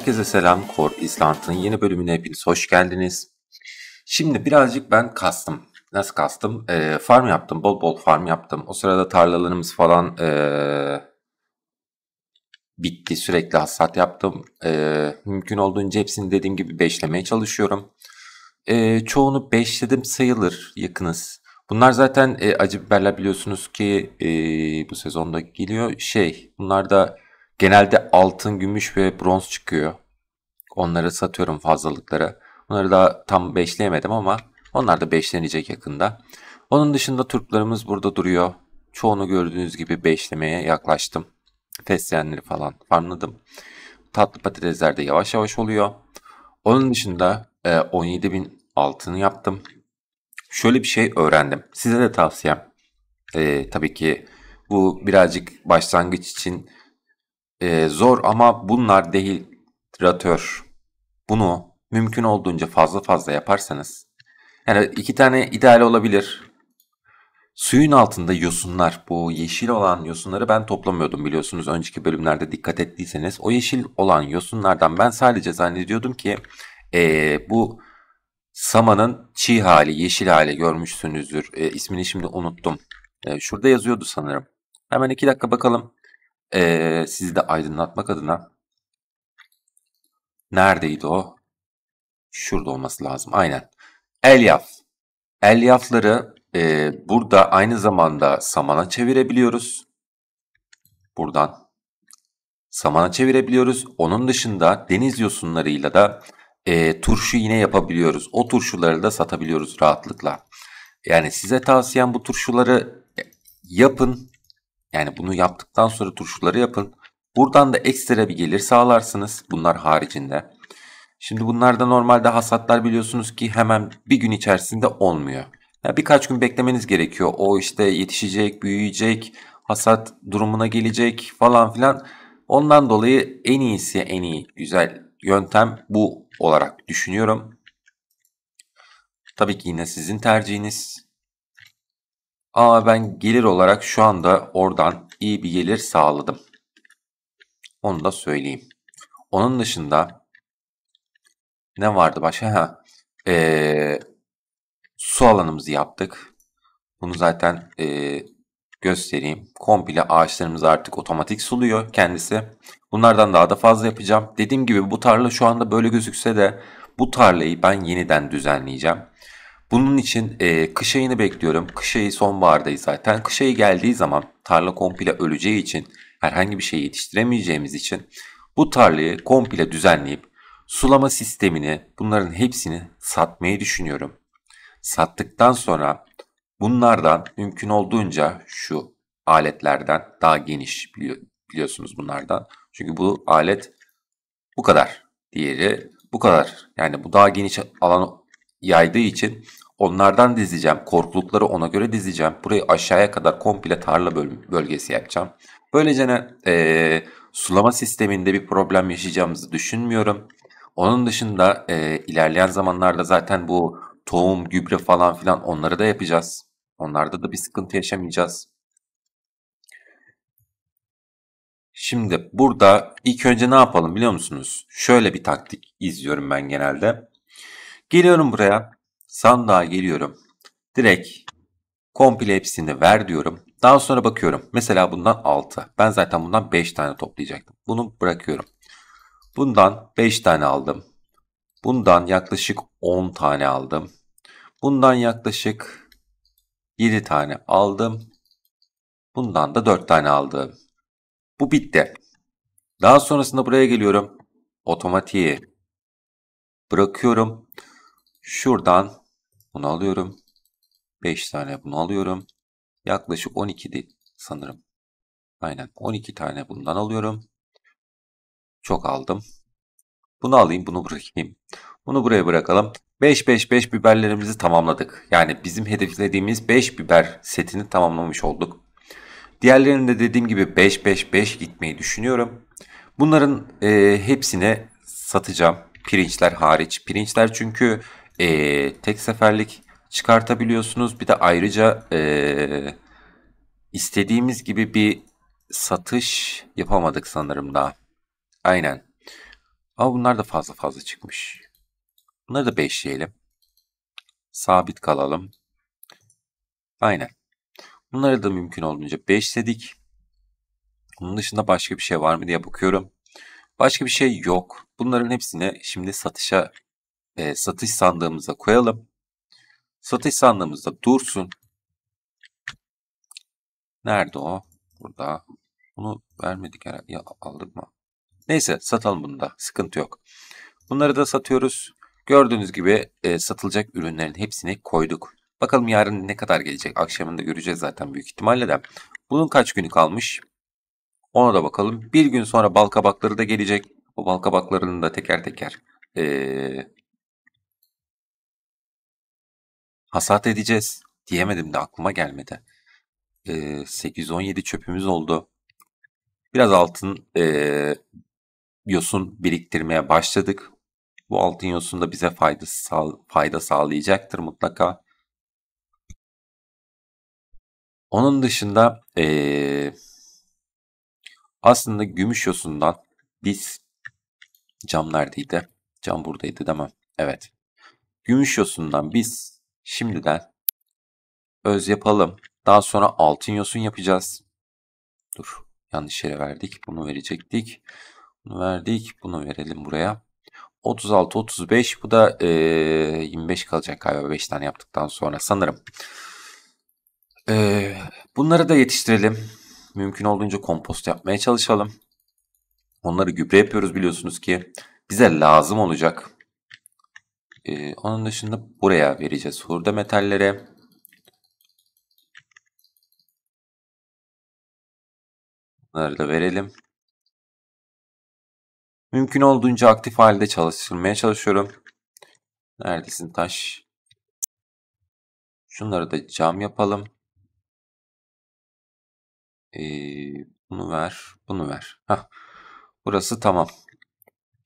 Herkese selam. Kor İsland'ın yeni bölümüne hepiniz hoş geldiniz. Şimdi birazcık ben kastım. Nasıl kastım? Ee, farm yaptım. Bol bol farm yaptım. O sırada tarlalarımız falan ee, bitti. Sürekli hasat yaptım. Ee, mümkün olduğunca hepsini dediğim gibi beşlemeye çalışıyorum. Ee, çoğunu beşledim sayılır. Yakınız. Bunlar zaten e, acı biberler biliyorsunuz ki e, bu sezonda geliyor. Şey bunlar da genelde altın, gümüş ve bronz çıkıyor. Onları satıyorum fazlalıklara. Bunları da tam beşleyemedim ama onlar da beşlenecek yakında. Onun dışında turplarımız burada duruyor. Çoğunu gördüğünüz gibi beşlemeye yaklaştım. Fesleğenleri falan farmladım. Tatlı patatesler de yavaş yavaş oluyor. Onun dışında e, 17.000 altın yaptım. Şöyle bir şey öğrendim. Size de tavsiyem. E, tabii ki bu birazcık başlangıç için e, zor ama bunlar dehidratör. Bunu mümkün olduğunca fazla fazla yaparsanız yani iki tane ideal olabilir. Suyun altında yosunlar, bu yeşil olan yosunları ben toplamıyordum biliyorsunuz önceki bölümlerde dikkat ettiyseniz. O yeşil olan yosunlardan ben sadece zannediyordum ki eee, bu samanın çiğ hali, yeşil hali görmüşsünüzdür. Eee, ismini şimdi unuttum. Eee, şurada yazıyordu sanırım. Hemen iki dakika bakalım. Eee, sizi de aydınlatmak adına. Neredeydi o? Şurada olması lazım. Aynen. Elyaf. Elyafları e, burada aynı zamanda samana çevirebiliyoruz. Buradan samana çevirebiliyoruz. Onun dışında deniz yosunlarıyla da e, turşu yine yapabiliyoruz. O turşuları da satabiliyoruz rahatlıkla. Yani size tavsiyem bu turşuları e, yapın. Yani bunu yaptıktan sonra turşuları yapın. Buradan da ekstra bir gelir sağlarsınız bunlar haricinde. Şimdi bunlarda normalde hasatlar biliyorsunuz ki hemen bir gün içerisinde olmuyor. Ya birkaç gün beklemeniz gerekiyor. O işte yetişecek, büyüyecek, hasat durumuna gelecek falan filan. Ondan dolayı en iyisi, en iyi güzel yöntem bu olarak düşünüyorum. Tabii ki yine sizin tercihiniz. Ama ben gelir olarak şu anda oradan iyi bir gelir sağladım. Onu da söyleyeyim. Onun dışında ne vardı başka? Ha, ee, su alanımızı yaptık. Bunu zaten ee, göstereyim. Komple ağaçlarımız artık otomatik suluyor kendisi. Bunlardan daha da fazla yapacağım. Dediğim gibi bu tarla şu anda böyle gözükse de bu tarlayı ben yeniden düzenleyeceğim. Bunun için e, kış ayını bekliyorum. Kış ayı sonbahardayız zaten. Kış ayı geldiği zaman tarla komple öleceği için herhangi bir şey yetiştiremeyeceğimiz için bu tarlayı komple düzenleyip sulama sistemini bunların hepsini satmayı düşünüyorum. Sattıktan sonra bunlardan mümkün olduğunca şu aletlerden daha geniş bili- biliyorsunuz bunlardan. Çünkü bu alet bu kadar. Diğeri bu kadar. Yani bu daha geniş alan yaydığı için onlardan dizeceğim. Korkulukları ona göre dizeceğim. Burayı aşağıya kadar komple tarla böl- bölgesi yapacağım. Böylece eee, sulama sisteminde bir problem yaşayacağımızı düşünmüyorum. Onun dışında eee, ilerleyen zamanlarda zaten bu tohum, gübre falan filan onları da yapacağız. Onlarda da bir sıkıntı yaşamayacağız. Şimdi burada ilk önce ne yapalım biliyor musunuz? Şöyle bir taktik izliyorum ben genelde. Geliyorum buraya. Sandığa geliyorum. Direkt komple hepsini ver diyorum. Daha sonra bakıyorum. Mesela bundan 6. Ben zaten bundan 5 tane toplayacaktım. Bunu bırakıyorum. Bundan 5 tane aldım. Bundan yaklaşık 10 tane aldım. Bundan yaklaşık 7 tane aldım. Bundan da 4 tane aldım. Bu bitti. Daha sonrasında buraya geliyorum. Otomatiği bırakıyorum. Şuradan bunu alıyorum. 5 tane bunu alıyorum. Yaklaşık 12'di sanırım. Aynen 12 tane bundan alıyorum. Çok aldım. Bunu alayım bunu bırakayım. Bunu buraya bırakalım. 5-5-5 biberlerimizi tamamladık. Yani bizim hedeflediğimiz 5 biber setini tamamlamış olduk. Diğerlerini de dediğim gibi 5-5-5 gitmeyi düşünüyorum. Bunların e, hepsini satacağım. Pirinçler hariç. Pirinçler çünkü e, tek seferlik çıkartabiliyorsunuz. Bir de ayrıca e, istediğimiz gibi bir satış yapamadık sanırım daha. Aynen. Ama bunlar da fazla fazla çıkmış. Bunları da beşleyelim. Sabit kalalım. Aynen. Bunları da mümkün olduğunca beşledik. Bunun dışında başka bir şey var mı diye bakıyorum. Başka bir şey yok. Bunların hepsini şimdi satışa e, satış sandığımıza koyalım. Satış sandığımızda dursun. Nerede o? Burada. Bunu vermedik herhalde. Ya, aldık mı? Neyse satalım bunu da. Sıkıntı yok. Bunları da satıyoruz. Gördüğünüz gibi e, satılacak ürünlerin hepsini koyduk. Bakalım yarın ne kadar gelecek. Akşamında göreceğiz zaten büyük ihtimalle de. Bunun kaç günü kalmış? Ona da bakalım. Bir gün sonra bal kabakları da gelecek. O bal kabaklarını da teker teker e, hasat edeceğiz. Diyemedim de aklıma gelmedi. E, 817 çöpümüz oldu. Biraz altın e, yosun biriktirmeye başladık. Bu altın yosun da bize fayda, sağ, fayda sağlayacaktır mutlaka. Onun dışında ee, aslında gümüş yosundan biz cam neredeydi? Cam buradaydı değil mi? Evet. Gümüş yosundan biz şimdiden öz yapalım. Daha sonra altın yosun yapacağız. Dur yanlış yere verdik. Bunu verecektik. Bunu verdik. Bunu verelim buraya. 36, 35. Bu da e, 25 kalacak galiba 5 tane yaptıktan sonra sanırım. E, bunları da yetiştirelim. Mümkün olduğunca kompost yapmaya çalışalım. Onları gübre yapıyoruz biliyorsunuz ki. Bize lazım olacak. E, onun dışında buraya vereceğiz hurda metallere. Bunları da verelim. Mümkün olduğunca aktif halde çalıştırmaya çalışıyorum. Neredesin taş? Şunları da cam yapalım. Ee, bunu ver, bunu ver. Heh, burası tamam.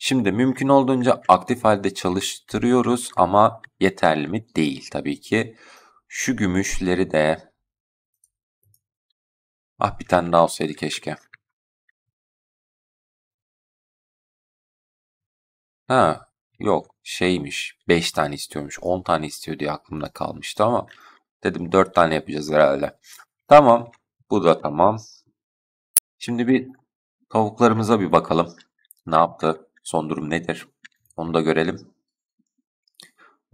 Şimdi mümkün olduğunca aktif halde çalıştırıyoruz ama yeterli mi? Değil tabii ki. Şu gümüşleri de ah bir tane daha olsaydı keşke. Ha, yok şeymiş 5 tane istiyormuş 10 tane istiyor diye aklımda kalmıştı ama dedim 4 tane yapacağız herhalde. Tamam bu da tamam. Şimdi bir tavuklarımıza bir bakalım. Ne yaptı? Son durum nedir? Onu da görelim.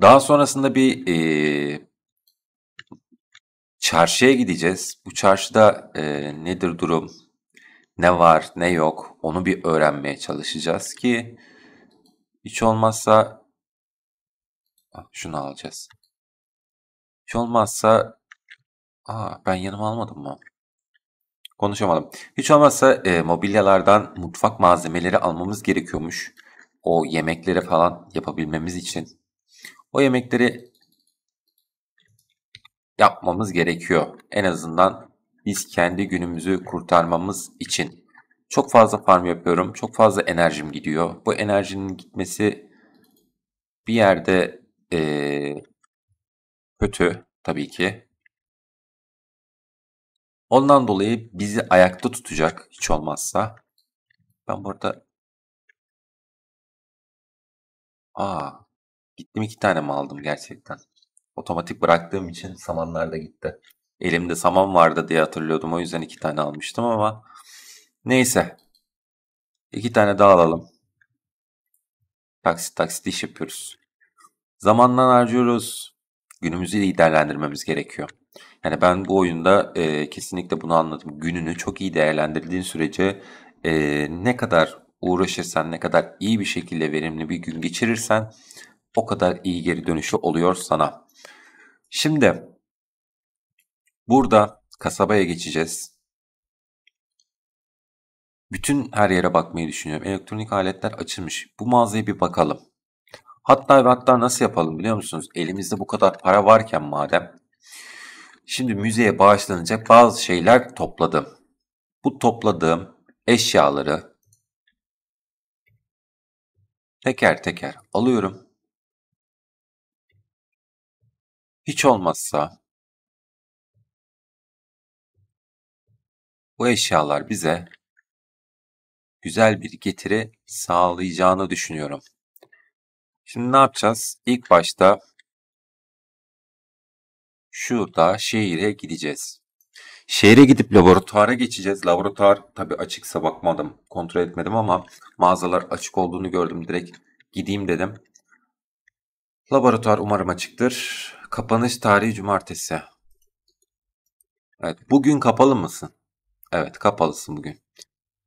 Daha sonrasında bir e, çarşıya gideceğiz. Bu çarşıda e, nedir durum? Ne var, ne yok? Onu bir öğrenmeye çalışacağız ki hiç olmazsa şunu alacağız. Hiç olmazsa aa ben yanıma almadım mı? Konuşamadım. Hiç olmazsa e, mobilyalardan mutfak malzemeleri almamız gerekiyormuş. O yemekleri falan yapabilmemiz için. O yemekleri yapmamız gerekiyor. En azından biz kendi günümüzü kurtarmamız için. Çok fazla farm yapıyorum. Çok fazla enerjim gidiyor. Bu enerjinin gitmesi bir yerde ee, kötü tabii ki. Ondan dolayı bizi ayakta tutacak hiç olmazsa. Ben burada Aa, gittim iki tane mi aldım gerçekten? Otomatik bıraktığım için samanlar da gitti. Elimde saman vardı diye hatırlıyordum. O yüzden iki tane almıştım ama neyse. İki tane daha alalım. Taksit taksit iş yapıyoruz. Zamandan harcıyoruz. Günümüzü iyi değerlendirmemiz gerekiyor. Yani ben bu oyunda e, kesinlikle bunu anladım. Gününü çok iyi değerlendirdiğin sürece e, ne kadar uğraşırsan, ne kadar iyi bir şekilde verimli bir gün geçirirsen o kadar iyi geri dönüşü oluyor sana. Şimdi burada kasabaya geçeceğiz. Bütün her yere bakmayı düşünüyorum. Elektronik aletler açılmış. Bu mağazaya bir bakalım. Hatta ve hatta nasıl yapalım biliyor musunuz? Elimizde bu kadar para varken madem. Şimdi müzeye bağışlanacak bazı şeyler topladım. Bu topladığım eşyaları teker teker alıyorum. Hiç olmazsa bu eşyalar bize güzel bir getiri sağlayacağını düşünüyorum. Şimdi ne yapacağız? İlk başta şurada şehire gideceğiz. Şehre gidip laboratuvara geçeceğiz. Laboratuvar tabi açıksa bakmadım, kontrol etmedim ama mağazalar açık olduğunu gördüm. Direkt gideyim dedim. Laboratuvar umarım açıktır. Kapanış tarihi cumartesi. Evet, bugün kapalı mısın? Evet, kapalısın bugün.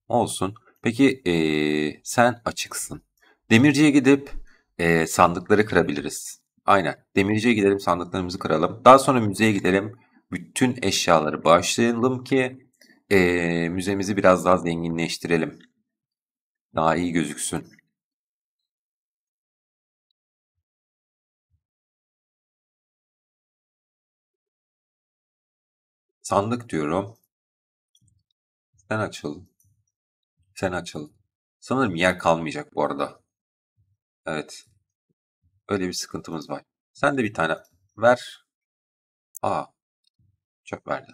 Olsun. Peki ee, sen açıksın. Demirciye gidip ee, sandıkları kırabiliriz. Aynen. Demirciye gidelim sandıklarımızı kıralım. Daha sonra müzeye gidelim. Bütün eşyaları bağışlayalım ki ee, müzemizi biraz daha zenginleştirelim. Daha iyi gözüksün. Sandık diyorum. Sen açıl. Sen açıl. Sanırım yer kalmayacak bu arada. Evet. Öyle bir sıkıntımız var. Sen de bir tane ver. Aa. Çöp verdi.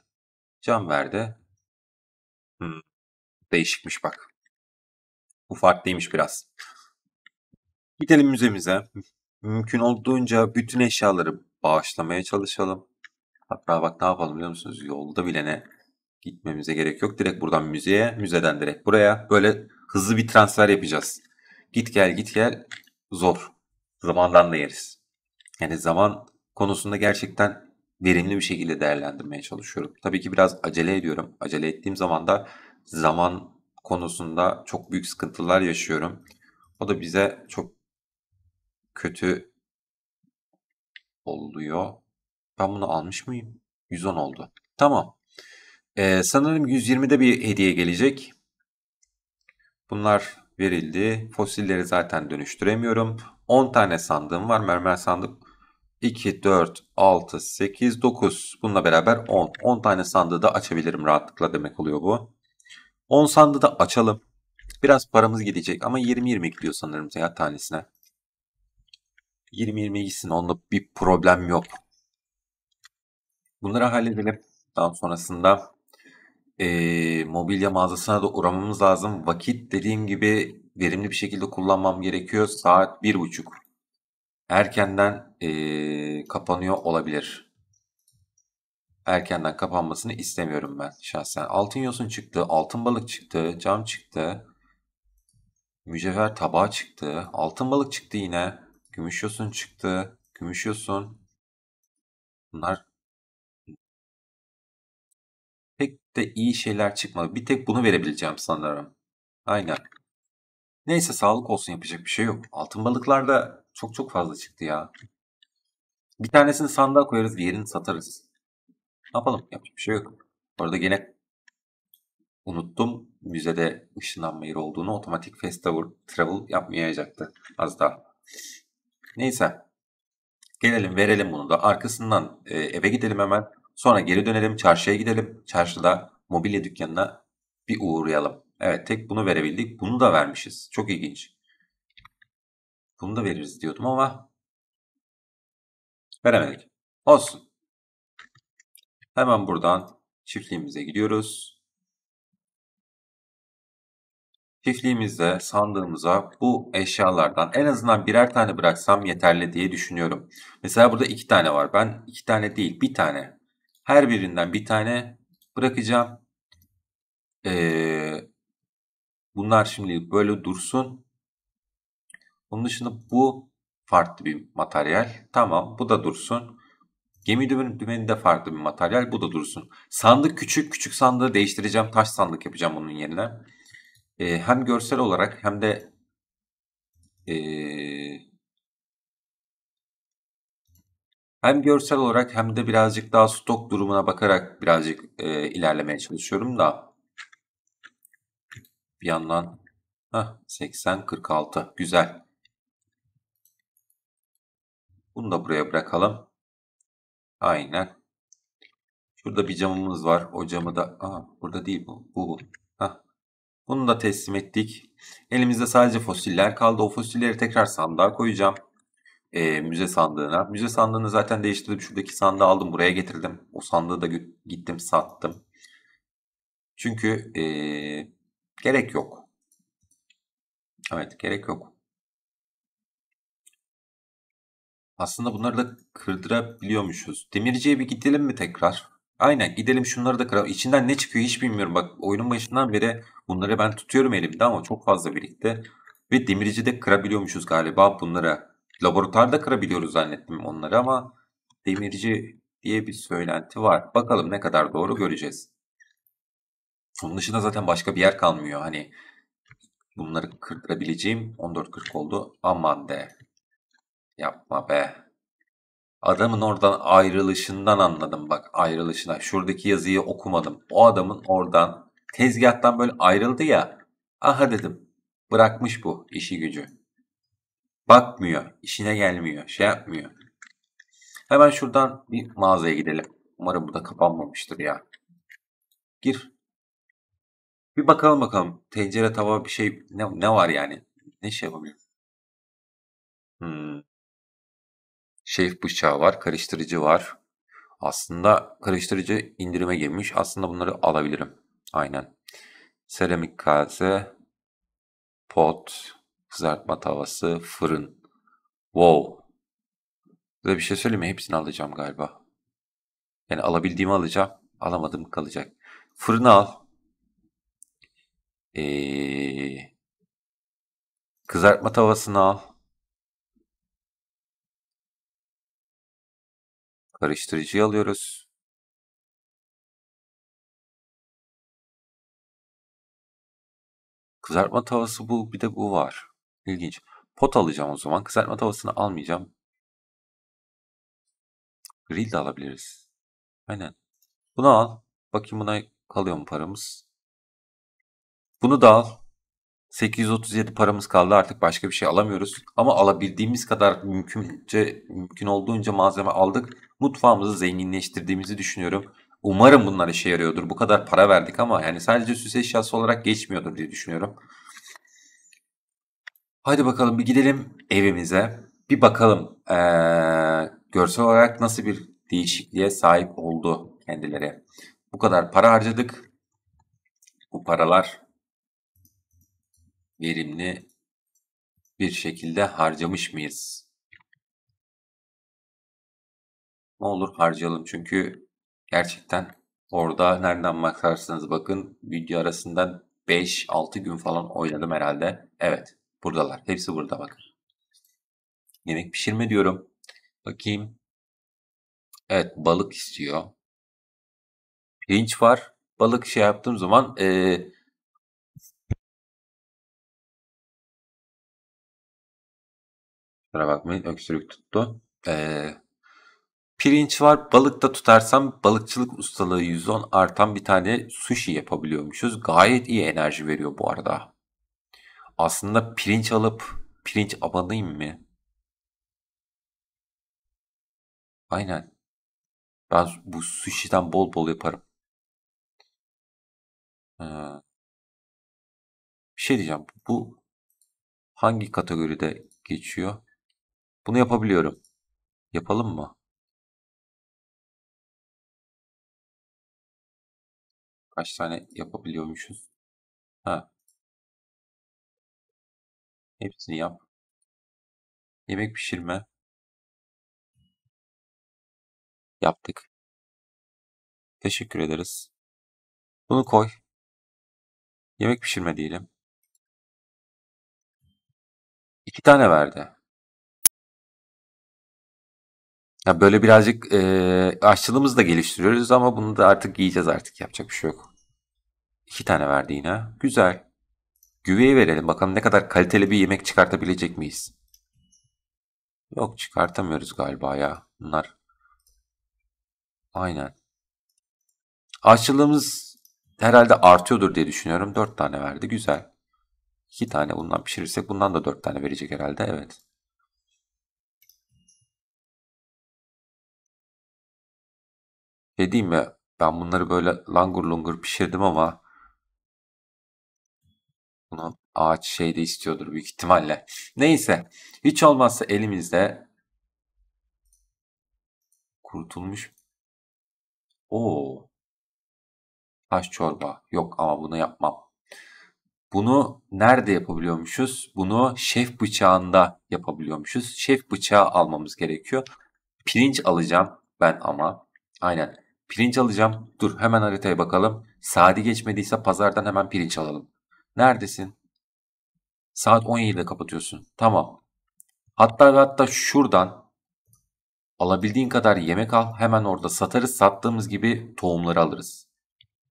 Cam verdi. Hmm. Değişikmiş bak. Bu farklıymış biraz. Gidelim müzemize. Mümkün olduğunca bütün eşyaları bağışlamaya çalışalım. Hatta bak ne yapalım biliyor musunuz? Yolda bile ne gitmemize gerek yok. Direkt buradan müzeye, müzeden direkt buraya. Böyle hızlı bir transfer yapacağız. Git gel git gel zor. Zamandan da yeriz. Yani zaman konusunda gerçekten verimli bir şekilde değerlendirmeye çalışıyorum. Tabii ki biraz acele ediyorum. Acele ettiğim zaman da zaman konusunda çok büyük sıkıntılar yaşıyorum. O da bize çok kötü oluyor. Ben bunu almış mıyım? 110 oldu. Tamam. Ee, sanırım 120'de bir hediye gelecek. Bunlar verildi. Fosilleri zaten dönüştüremiyorum. 10 tane sandığım var. Mermer sandık. 2, 4, 6, 8, 9. Bununla beraber 10. 10 tane sandığı da açabilirim rahatlıkla demek oluyor bu. 10 sandığı da açalım. Biraz paramız gidecek ama 20-20 gidiyor sanırım ya tanesine. 20-20 gitsin. Onda bir problem yok. Bunları halledelim. Daha sonrasında e, mobilya mağazasına da uğramamız lazım. Vakit dediğim gibi verimli bir şekilde kullanmam gerekiyor. Saat bir buçuk. Erkenden e, kapanıyor olabilir. Erkenden kapanmasını istemiyorum ben şahsen. Altın yosun çıktı, altın balık çıktı, cam çıktı. Mücevher tabağı çıktı, altın balık çıktı yine. Gümüş yosun çıktı, gümüş yosun. Bunlar pek de iyi şeyler çıkmadı. Bir tek bunu verebileceğim sanırım. Aynen. Neyse sağlık olsun yapacak bir şey yok. Altın balıklar da çok çok fazla çıktı ya. Bir tanesini sandığa koyarız, diğerini satarız. Ne yapalım? Yapacak bir şey yok. Orada gene unuttum. Müzede ışınlanma yeri olduğunu otomatik fast travel yapmayacaktı az daha. Neyse. Gelelim verelim bunu da. Arkasından e, eve gidelim hemen. Sonra geri dönelim çarşıya gidelim. Çarşıda mobilya dükkanına bir uğrayalım. Evet tek bunu verebildik. Bunu da vermişiz. Çok ilginç. Bunu da veririz diyordum ama veremedik. Olsun. Hemen buradan çiftliğimize gidiyoruz. Çiftliğimizde sandığımıza bu eşyalardan en azından birer tane bıraksam yeterli diye düşünüyorum. Mesela burada iki tane var. Ben iki tane değil bir tane. Her birinden bir tane bırakacağım. Ee, bunlar şimdi böyle dursun. Onun dışında bu farklı bir materyal. Tamam bu da dursun. Gemi dümen- dümeni de farklı bir materyal. Bu da dursun. Sandık küçük. Küçük sandığı değiştireceğim. Taş sandık yapacağım bunun yerine. Ee, hem görsel olarak hem de ee, hem görsel olarak hem de birazcık daha stok durumuna bakarak birazcık ee, ilerlemeye çalışıyorum da bir yandan heh, 80 46 güzel. Bunu da buraya bırakalım. Aynen. Şurada bir camımız var. O camı da Aa, burada değil bu. Bu. Heh. Bunu da teslim ettik. Elimizde sadece fosiller kaldı. O fosilleri tekrar sandığa koyacağım. Ee, müze sandığına. Müze sandığını zaten değiştirdim. Şuradaki sandığı aldım. Buraya getirdim. O sandığı da gittim sattım. Çünkü ee, gerek yok. Evet gerek yok. Aslında bunları da kırdırabiliyormuşuz. Demirciye bir gidelim mi tekrar? Aynen gidelim şunları da kıralım. İçinden ne çıkıyor hiç bilmiyorum. Bak oyunun başından beri bunları ben tutuyorum elimde ama çok fazla birlikte. Ve demirci de kırabiliyormuşuz galiba bunları. Laboratuvarda kırabiliyoruz zannettim onları ama demirci diye bir söylenti var. Bakalım ne kadar doğru göreceğiz. Onun dışında zaten başka bir yer kalmıyor. Hani bunları kırdırabileceğim 14.40 oldu. Aman de. Yapma be. Adamın oradan ayrılışından anladım bak ayrılışına. Şuradaki yazıyı okumadım. O adamın oradan tezgahtan böyle ayrıldı ya. Aha dedim. Bırakmış bu işi gücü. Bakmıyor. işine gelmiyor. Şey yapmıyor. Hemen şuradan bir mağazaya gidelim. Umarım bu da kapanmamıştır ya. Gir. Bir bakalım bakalım. Tencere tava bir şey ne, ne var yani? Ne şey yapabilir? Hmm. Şef bıçağı var. Karıştırıcı var. Aslında karıştırıcı indirime girmiş. Aslında bunları alabilirim. Aynen. Seramik kase, pot, kızartma tavası, fırın. Wow. Size bir şey söyleyeyim mi? Hepsini alacağım galiba. Yani alabildiğimi alacağım. Alamadım kalacak. Fırını al. Ee, kızartma tavasını al. Karıştırıcıyı alıyoruz. Kızartma tavası bu. Bir de bu var. İlginç. Pot alacağım o zaman. Kızartma tavasını almayacağım. Grill de alabiliriz. Aynen. Bunu al. Bakayım buna kalıyor mu paramız? Bunu da al. 837 paramız kaldı. Artık başka bir şey alamıyoruz. Ama alabildiğimiz kadar mümkünce mümkün olduğunca malzeme aldık. Mutfağımızı zenginleştirdiğimizi düşünüyorum. Umarım bunlar işe yarıyordur. Bu kadar para verdik ama yani sadece süs eşyası olarak geçmiyordur diye düşünüyorum. Hadi bakalım bir gidelim evimize. Bir bakalım ee, görsel olarak nasıl bir değişikliğe sahip oldu kendileri. Bu kadar para harcadık. Bu paralar verimli bir şekilde harcamış mıyız? Ne olur harcayalım çünkü gerçekten orada nereden bakarsanız bakın video arasından 5-6 gün falan oynadım herhalde. Evet buradalar. Hepsi burada bakın. Yemek pişirme diyorum. Bakayım. Evet balık istiyor. Pirinç var. Balık şey yaptığım zaman ee, Kusura bakmayın öksürük tuttu. Ee, pirinç var. Balık da tutarsam balıkçılık ustalığı 110 artan bir tane sushi yapabiliyormuşuz. Gayet iyi enerji veriyor bu arada. Aslında pirinç alıp pirinç abanayım mı? Aynen. Ben bu sushi'den bol bol yaparım. Ee, bir şey diyeceğim. Bu hangi kategoride geçiyor? Bunu yapabiliyorum. Yapalım mı? Kaç tane yapabiliyormuşuz? Ha. Hepsini yap. Yemek pişirme. Yaptık. Teşekkür ederiz. Bunu koy. Yemek pişirme diyelim. İki tane verdi. Ya böyle birazcık e, aşçılığımızı da geliştiriyoruz ama bunu da artık yiyeceğiz artık. Yapacak bir şey yok. İki tane verdi yine. Güzel. Güveyi verelim. Bakalım ne kadar kaliteli bir yemek çıkartabilecek miyiz? Yok çıkartamıyoruz galiba ya. Bunlar. Aynen. Aşçılığımız herhalde artıyordur diye düşünüyorum. Dört tane verdi. Güzel. İki tane bundan pişirirsek bundan da dört tane verecek herhalde. Evet. Dediğim mi? Ben bunları böyle langur lungur pişirdim ama bunu ağaç şeyde istiyordur büyük ihtimalle. Neyse. Hiç olmazsa elimizde kurutulmuş. Oo. Taş çorba. Yok ama bunu yapmam. Bunu nerede yapabiliyormuşuz? Bunu şef bıçağında yapabiliyormuşuz. Şef bıçağı almamız gerekiyor. Pirinç alacağım ben ama. Aynen. Pirinç alacağım. Dur hemen haritaya bakalım. Saati geçmediyse pazardan hemen pirinç alalım. Neredesin? Saat 17'de kapatıyorsun. Tamam. Hatta ve hatta şuradan alabildiğin kadar yemek al. Hemen orada satarız. Sattığımız gibi tohumları alırız.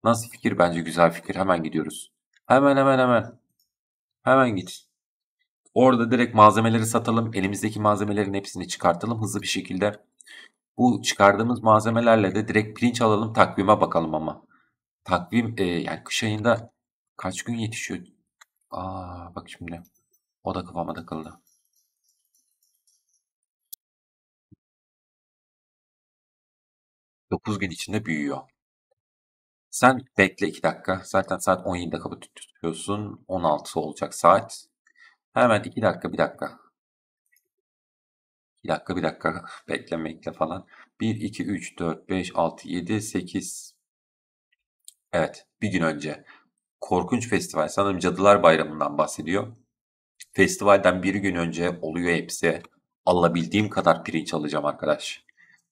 Nasıl fikir? Bence güzel fikir. Hemen gidiyoruz. Hemen hemen hemen. Hemen git. Orada direkt malzemeleri satalım. Elimizdeki malzemelerin hepsini çıkartalım hızlı bir şekilde. Bu çıkardığımız malzemelerle de direkt pirinç alalım takvime bakalım ama. Takvim e, yani kış ayında kaç gün yetişiyor? Aa bak şimdi. O da kafama takıldı. Dokuz gün içinde büyüyor. Sen bekle 2 dakika. Zaten saat 17'de kapatıyorsun. 16 olacak saat. Hemen 2 dakika 1 dakika. 2 dakika 1 dakika. Bekle bekle falan. 1, 2, 3, 4, 5, 6, 7, 8. Evet bir gün önce. Korkunç Festival. Sanırım Cadılar Bayramı'ndan bahsediyor. Festivalden bir gün önce oluyor hepsi. Alabildiğim kadar pirinç alacağım arkadaş.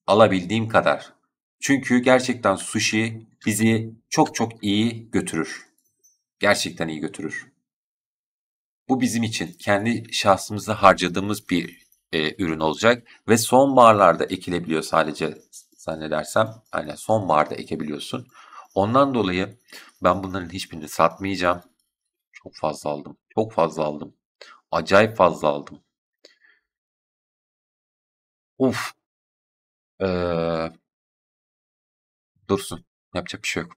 Alabildiğim kadar. Çünkü gerçekten sushi bizi çok çok iyi götürür. Gerçekten iyi götürür. Bu bizim için kendi şahsımızda harcadığımız bir e, ürün olacak ve sonbaharlarda ekilebiliyor sadece zannedersem. Yani sonbaharda ekebiliyorsun. Ondan dolayı ben bunların hiçbirini satmayacağım. Çok fazla aldım. Çok fazla aldım. Acayip fazla aldım. Uf. Ee, dursun. Yapacak bir şey yok.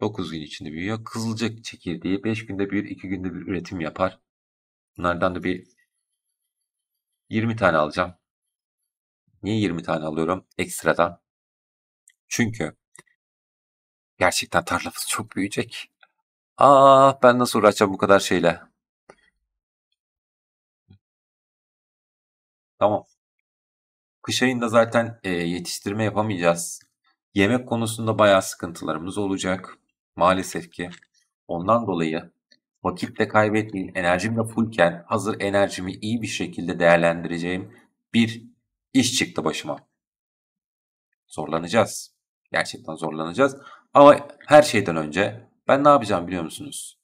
9 gün içinde büyüyor. Kızılcık çekirdeği 5 günde bir, 2 günde bir üretim yapar. Bunlardan da bir 20 tane alacağım. Niye 20 tane alıyorum ekstradan? Çünkü gerçekten tarlamız çok büyüyecek. Ah, ben nasıl uğraşacağım bu kadar şeyle? Tamam. Kış ayında zaten e, yetiştirme yapamayacağız. Yemek konusunda bayağı sıkıntılarımız olacak. Maalesef ki. Ondan dolayı vakit de kaybetmeyin. Enerjim de fullken hazır enerjimi iyi bir şekilde değerlendireceğim bir iş çıktı başıma. Zorlanacağız. Gerçekten zorlanacağız. Ama her şeyden önce ben ne yapacağım biliyor musunuz?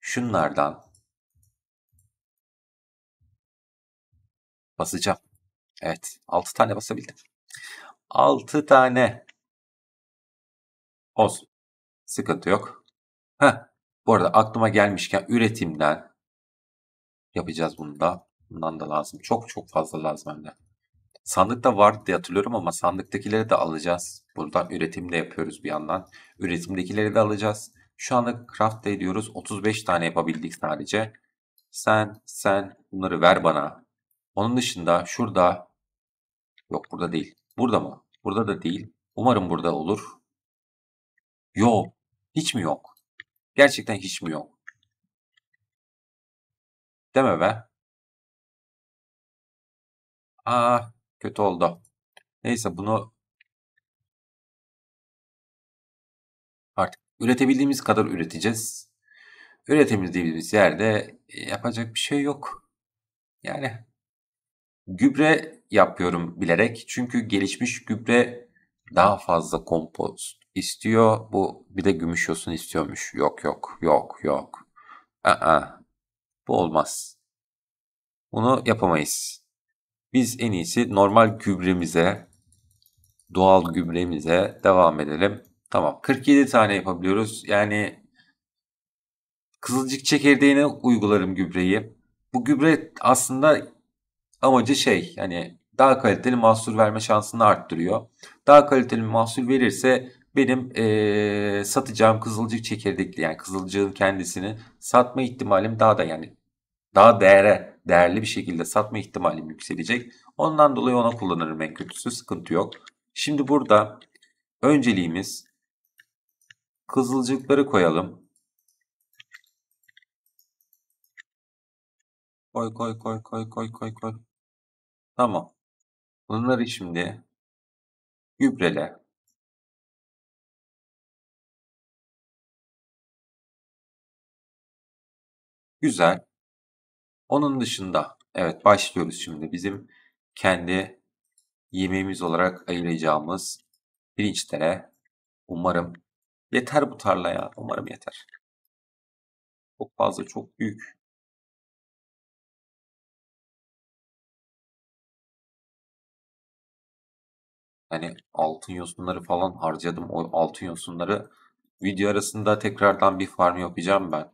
Şunlardan basacağım. Evet. 6 tane basabildim. 6 tane. Olsun. Sıkıntı yok. Heh. Bu arada aklıma gelmişken üretimden yapacağız bunu da. Bundan da lazım. Çok çok fazla lazım hem de. Sandıkta var diye hatırlıyorum ama sandıktakileri de alacağız. Buradan üretim de yapıyoruz bir yandan. Üretimdekileri de alacağız. Şu anda craft ediyoruz. 35 tane yapabildik sadece. Sen, sen bunları ver bana. Onun dışında şurada yok burada değil. Burada mı? Burada da değil. Umarım burada olur. Yok. Hiç mi yok? Gerçekten hiç mi yok? Deme be. Aa, kötü oldu. Neyse bunu artık üretebildiğimiz kadar üreteceğiz. Üretemediğimiz yerde yapacak bir şey yok. Yani gübre yapıyorum bilerek. Çünkü gelişmiş gübre daha fazla kompost istiyor. Bu bir de gümüş yosun istiyormuş. Yok yok yok yok. Aa, bu olmaz. Bunu yapamayız. Biz en iyisi normal gübremize, doğal gübremize devam edelim. Tamam 47 tane yapabiliyoruz. Yani kızılcık çekirdeğine uygularım gübreyi. Bu gübre aslında amacı şey yani daha kaliteli mahsul verme şansını arttırıyor. Daha kaliteli mahsul verirse benim ee, satacağım kızılcık çekirdekli yani kızılcığın kendisini satma ihtimalim daha da yani daha değere değerli bir şekilde satma ihtimalim yükselecek. Ondan dolayı ona kullanırım en kötüsü sıkıntı yok. Şimdi burada önceliğimiz kızılcıkları koyalım. Koy koy koy koy koy koy koy. Tamam. Bunları şimdi gübrele. Güzel. Onun dışında evet başlıyoruz şimdi. Bizim kendi yemeğimiz olarak ayıracağımız pirinçlere umarım yeter bu tarla ya. Umarım yeter. Çok fazla çok büyük. Hani altın yosunları falan harcadım. O altın yosunları video arasında tekrardan bir farm yapacağım ben.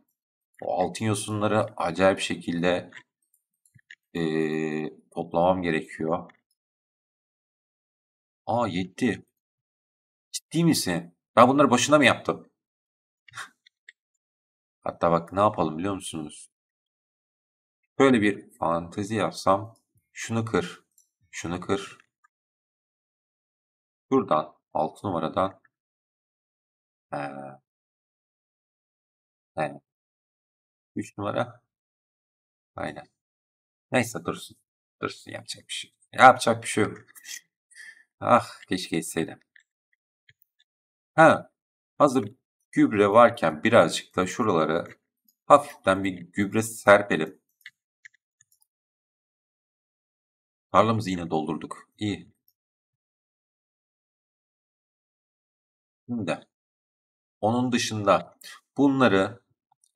O altın yosunları acayip şekilde ee, toplamam gerekiyor. Aa yetti. Ciddi misin? Ben bunları boşuna mı yaptım? Hatta bak ne yapalım biliyor musunuz? Böyle bir fantezi yapsam şunu kır, şunu kır. Buradan 6 numaradan ee, yani 3 numara aynen. Neyse dursun. Dursun yapacak bir şey. Yapacak bir şey yok. Ah keşke etseydim. Ha hazır gübre varken birazcık da şuralara hafiften bir gübre serpelim. Tarlamızı yine doldurduk. İyi. Şimdi onun dışında bunları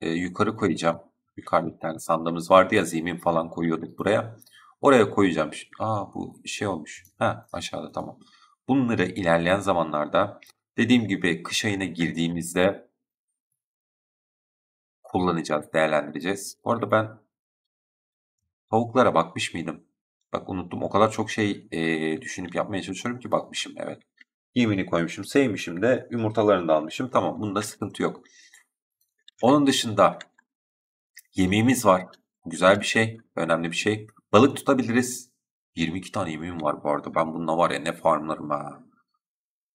e, yukarı koyacağım. Yukarıda bir tane sandığımız vardı ya zemin falan koyuyorduk buraya. Oraya koyacağım. Aa bu şey olmuş. Ha aşağıda tamam. Bunları ilerleyen zamanlarda dediğim gibi kış ayına girdiğimizde kullanacağız, değerlendireceğiz. Bu arada ben tavuklara bakmış mıydım? Bak unuttum. O kadar çok şey e, düşünüp yapmaya çalışıyorum ki bakmışım. Evet. Yemini koymuşum, sevmişim de yumurtalarını da almışım. Tamam bunda sıkıntı yok. Onun dışında yemeğimiz var. Güzel bir şey, önemli bir şey. Balık tutabiliriz. 22 tane yemeğim var bu arada. Ben bununla var ya ne farmlarım ha.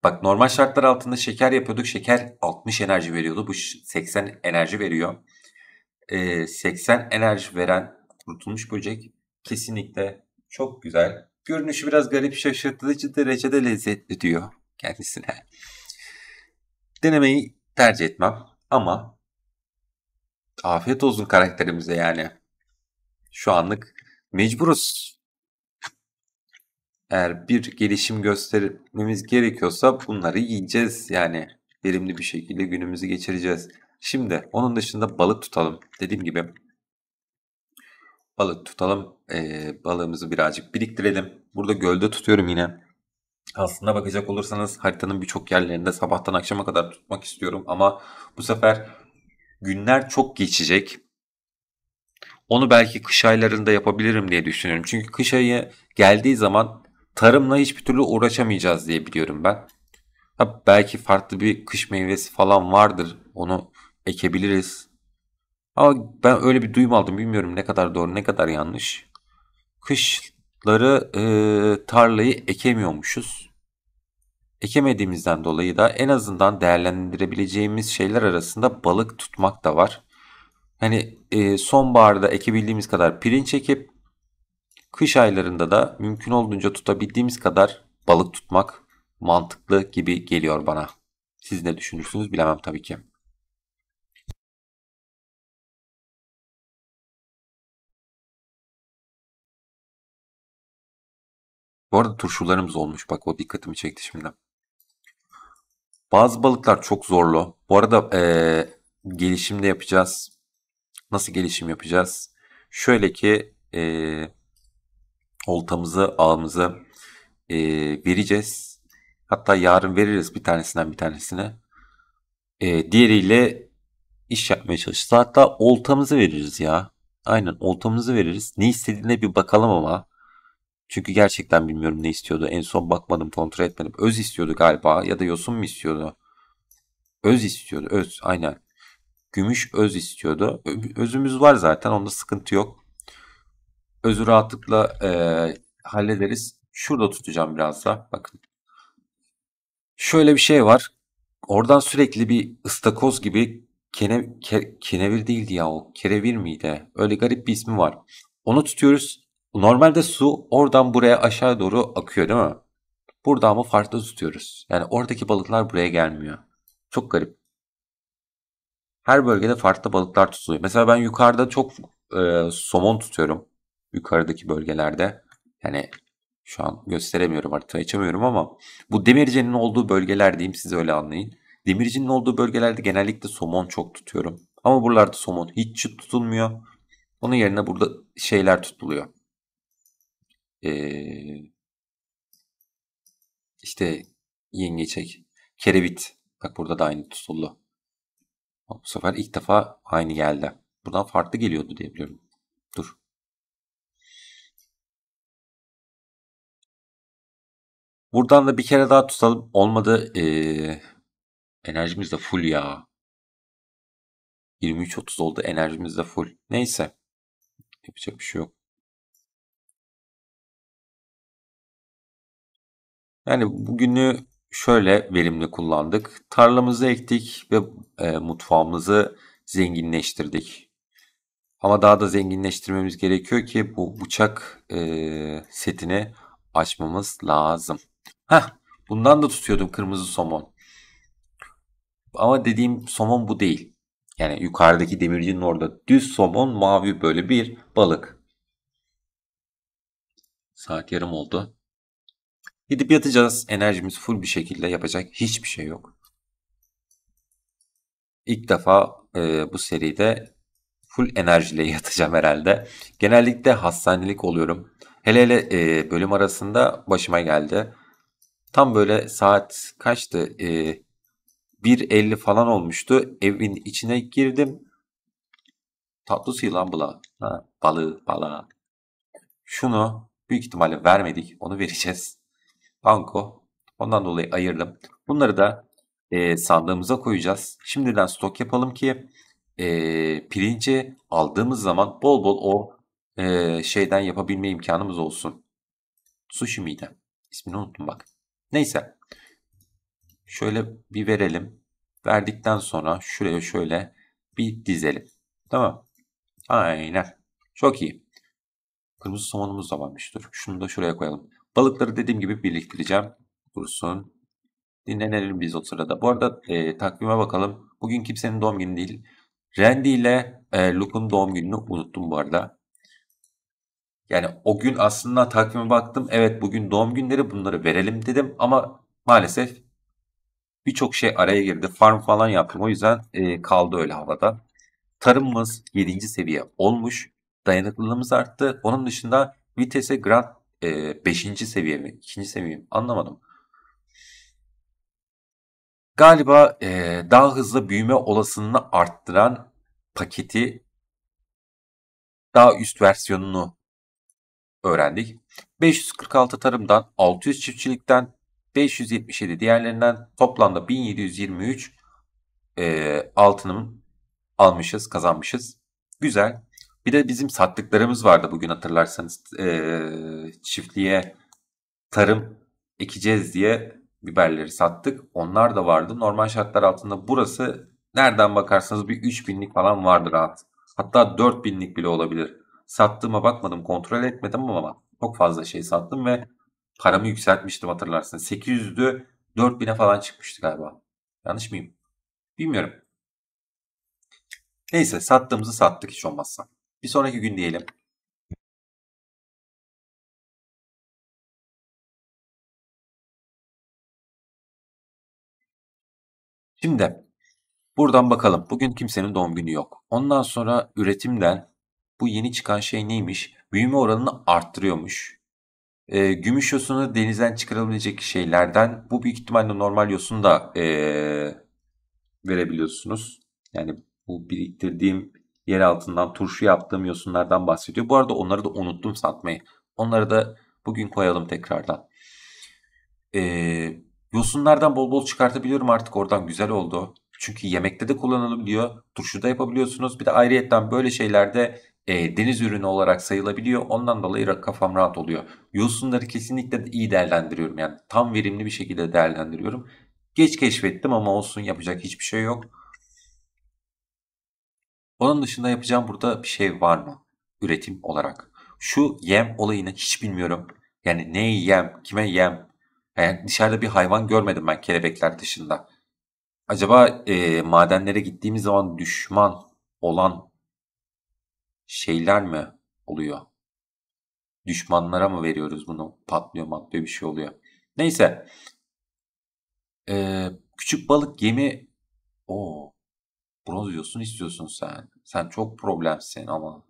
Bak normal şartlar altında şeker yapıyorduk. Şeker 60 enerji veriyordu. Bu 80 enerji veriyor. Ee, 80 enerji veren kurtulmuş böcek kesinlikle çok güzel. Görünüşü biraz garip şaşırtıcı derecede lezzetli diyor kendisine. Denemeyi tercih etmem ama afiyet olsun karakterimize yani. Şu anlık mecburuz. Eğer bir gelişim göstermemiz gerekiyorsa bunları yiyeceğiz yani. Verimli bir şekilde günümüzü geçireceğiz. Şimdi onun dışında balık tutalım. Dediğim gibi balık tutalım. Ee, balığımızı birazcık biriktirelim. Burada gölde tutuyorum yine. Aslında bakacak olursanız haritanın birçok yerlerinde sabahtan akşama kadar tutmak istiyorum. Ama bu sefer günler çok geçecek. Onu belki kış aylarında yapabilirim diye düşünüyorum. Çünkü kış ayı geldiği zaman tarımla hiçbir türlü uğraşamayacağız diye biliyorum ben. Ha, belki farklı bir kış meyvesi falan vardır. Onu ekebiliriz. Ama ben öyle bir duyum aldım. Bilmiyorum ne kadar doğru ne kadar yanlış. Kışları e, tarlayı ekemiyormuşuz. Ekemediğimizden dolayı da en azından değerlendirebileceğimiz şeyler arasında balık tutmak da var. Hani e, sonbaharda ekebildiğimiz kadar pirinç ekip kış aylarında da mümkün olduğunca tutabildiğimiz kadar balık tutmak mantıklı gibi geliyor bana. Siz ne düşünürsünüz bilemem tabii ki. Bu arada turşularımız olmuş. Bak o dikkatimi çekti şimdi. Bazı balıklar çok zorlu. Bu arada ee, gelişimde yapacağız. Nasıl gelişim yapacağız? Şöyle ki ee, oltamızı, ağımızı e, vereceğiz. Hatta yarın veririz bir tanesinden bir tanesine. E, diğeriyle iş yapmaya çalışırız. Hatta oltamızı veririz ya. Aynen oltamızı veririz. Ne istediğine bir bakalım ama. Çünkü gerçekten bilmiyorum ne istiyordu. En son bakmadım kontrol etmedim. Öz istiyordu galiba ya da yosun mu istiyordu? Öz istiyordu. Öz aynen. Gümüş öz istiyordu. Özümüz var zaten onda sıkıntı yok. Özü rahatlıkla e, hallederiz. Şurada tutacağım biraz da. Bakın. Şöyle bir şey var. Oradan sürekli bir ıstakoz gibi kene, ke, kenevir değildi ya o. Kerevir miydi? Öyle garip bir ismi var. Onu tutuyoruz. Normalde su oradan buraya aşağı doğru akıyor değil mi? Burada ama farklı tutuyoruz. Yani oradaki balıklar buraya gelmiyor. Çok garip. Her bölgede farklı balıklar tutuluyor. Mesela ben yukarıda çok e, somon tutuyorum. Yukarıdaki bölgelerde. Yani şu an gösteremiyorum harita açamıyorum ama bu demircinin olduğu bölgeler diyeyim size öyle anlayın. Demircinin olduğu bölgelerde genellikle somon çok tutuyorum. Ama buralarda somon hiç tutulmuyor. Onun yerine burada şeyler tutuluyor. Ee, işte yengeçek, kerevit. Bak burada da aynı tutuldu. Bu sefer ilk defa aynı geldi. Buradan farklı geliyordu diye biliyorum. Dur. Buradan da bir kere daha tutalım. Olmadı. Ee, enerjimiz de full ya. 23.30 oldu. Enerjimiz de full. Neyse. Yapacak bir şey yok. Yani bugünü şöyle verimli kullandık. Tarlamızı ektik ve e, mutfağımızı zenginleştirdik. Ama daha da zenginleştirmemiz gerekiyor ki bu bıçak e, setini açmamız lazım. Heh, bundan da tutuyordum kırmızı somon. Ama dediğim somon bu değil. Yani yukarıdaki demircinin orada düz somon mavi böyle bir balık. Saat yarım oldu. Gidip yatacağız. Enerjimiz full bir şekilde yapacak hiçbir şey yok. İlk defa e, bu seride full enerjiyle yatacağım herhalde. Genellikle hastanelik oluyorum. Hele hele e, bölüm arasında başıma geldi. Tam böyle saat kaçtı? E, 1.50 falan olmuştu. Evin içine girdim. Tatlı su yılan bula. Ha, balığı, balığa. Şunu büyük ihtimalle vermedik. Onu vereceğiz. Banko. Ondan dolayı ayırdım. Bunları da e, sandığımıza koyacağız. Şimdiden stok yapalım ki e, pirinci aldığımız zaman bol bol o e, şeyden yapabilme imkanımız olsun. Sushi miydi? İsmini unuttum bak. Neyse. Şöyle bir verelim. Verdikten sonra şuraya şöyle bir dizelim. Tamam. Aynen. Çok iyi. Kırmızı somonumuz da varmış. Dur. Şunu da şuraya koyalım. Balıkları dediğim gibi biriktireceğim. Dursun. Dinlenelim biz o sırada. Bu arada e, takvime bakalım. Bugün kimsenin doğum günü değil. Randy ile e, Luke'un doğum gününü unuttum bu arada. Yani o gün aslında takvime baktım. Evet bugün doğum günleri bunları verelim dedim. Ama maalesef birçok şey araya girdi. Farm falan yaptım. O yüzden e, kaldı öyle havada. Tarımımız 7. seviye olmuş. Dayanıklılığımız arttı. Onun dışında vitese Grand 5. E, seviye mi? 2. seviye mi? Anlamadım. Galiba e, daha hızlı büyüme olasılığını arttıran paketi daha üst versiyonunu öğrendik. 546 tarımdan, 600 çiftçilikten, 577 diğerlerinden toplamda 1723 e, altınım almışız, kazanmışız. Güzel. Bir de bizim sattıklarımız vardı bugün hatırlarsanız. E, çiftliğe tarım ekeceğiz diye biberleri sattık. Onlar da vardı. Normal şartlar altında burası nereden bakarsanız bir 3000'lik falan vardır rahat. Hatta 4000'lik bile olabilir. Sattığıma bakmadım, kontrol etmedim ama çok fazla şey sattım ve paramı yükseltmiştim hatırlarsın. 800'dü 4000'e falan çıkmıştı galiba. Yanlış mıyım? Bilmiyorum. Neyse sattığımızı sattık hiç olmazsa. Bir sonraki gün diyelim. Şimdi buradan bakalım. Bugün kimsenin doğum günü yok. Ondan sonra üretimden bu yeni çıkan şey neymiş? Büyüme oranını arttırıyormuş. E, gümüş yosunu denizden çıkarılabilecek şeylerden. Bu büyük ihtimalle normal yosunu da e, verebiliyorsunuz. Yani bu biriktirdiğim yer altından turşu yaptığım yosunlardan bahsediyor. Bu arada onları da unuttum satmayı. Onları da bugün koyalım tekrardan. Ee, yosunlardan bol bol çıkartabiliyorum artık oradan güzel oldu. Çünkü yemekte de kullanılabiliyor. Turşu da yapabiliyorsunuz. Bir de ayrıyetten böyle şeylerde e, deniz ürünü olarak sayılabiliyor. Ondan dolayı kafam rahat oluyor. Yosunları kesinlikle iyi değerlendiriyorum. Yani tam verimli bir şekilde değerlendiriyorum. Geç keşfettim ama olsun yapacak hiçbir şey yok. Onun dışında yapacağım burada bir şey var mı? Üretim olarak. Şu yem olayını hiç bilmiyorum. Yani ne yem, kime yem? Yani dışarıda bir hayvan görmedim ben kelebekler dışında. Acaba e, madenlere gittiğimiz zaman düşman olan şeyler mi oluyor? Düşmanlara mı veriyoruz bunu? Patlıyor matlıyor bir şey oluyor. Neyse. Ee, küçük balık gemi. Oo, bronz diyorsun istiyorsun sen. Sen çok problemsin ama.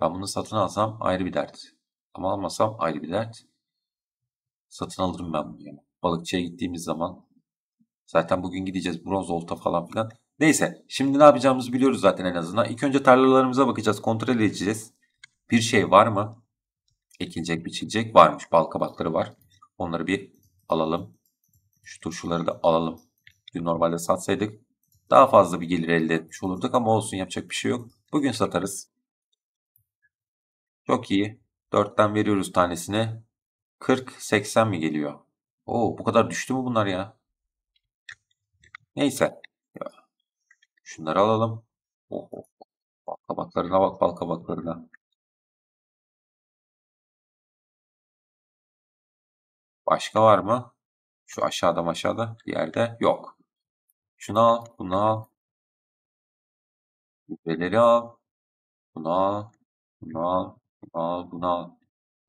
Ben bunu satın alsam ayrı bir dert. Ama almasam ayrı bir dert. Satın alırım ben bunu. Balıkçıya gittiğimiz zaman. Zaten bugün gideceğiz bronz olta falan filan. Neyse şimdi ne yapacağımızı biliyoruz zaten en azından. İlk önce tarlalarımıza bakacağız. Kontrol edeceğiz. Bir şey var mı? Ekilecek biçilecek varmış. Bal kabakları var. Onları bir alalım. Şu turşuları da alalım. Dün normalde satsaydık daha fazla bir gelir elde etmiş olurduk ama olsun yapacak bir şey yok. Bugün satarız. Çok iyi. 4'ten veriyoruz tanesine. 40-80 mi geliyor? Oo bu kadar düştü mü bunlar ya? Neyse. Şunları alalım. Oh, oh. Bal kabaklarına bak bal kabaklarına. Başka var mı? Şu aşağıda aşağıda bir yerde yok. Şunu al, bunu al. Gübreleri al. Bunu al.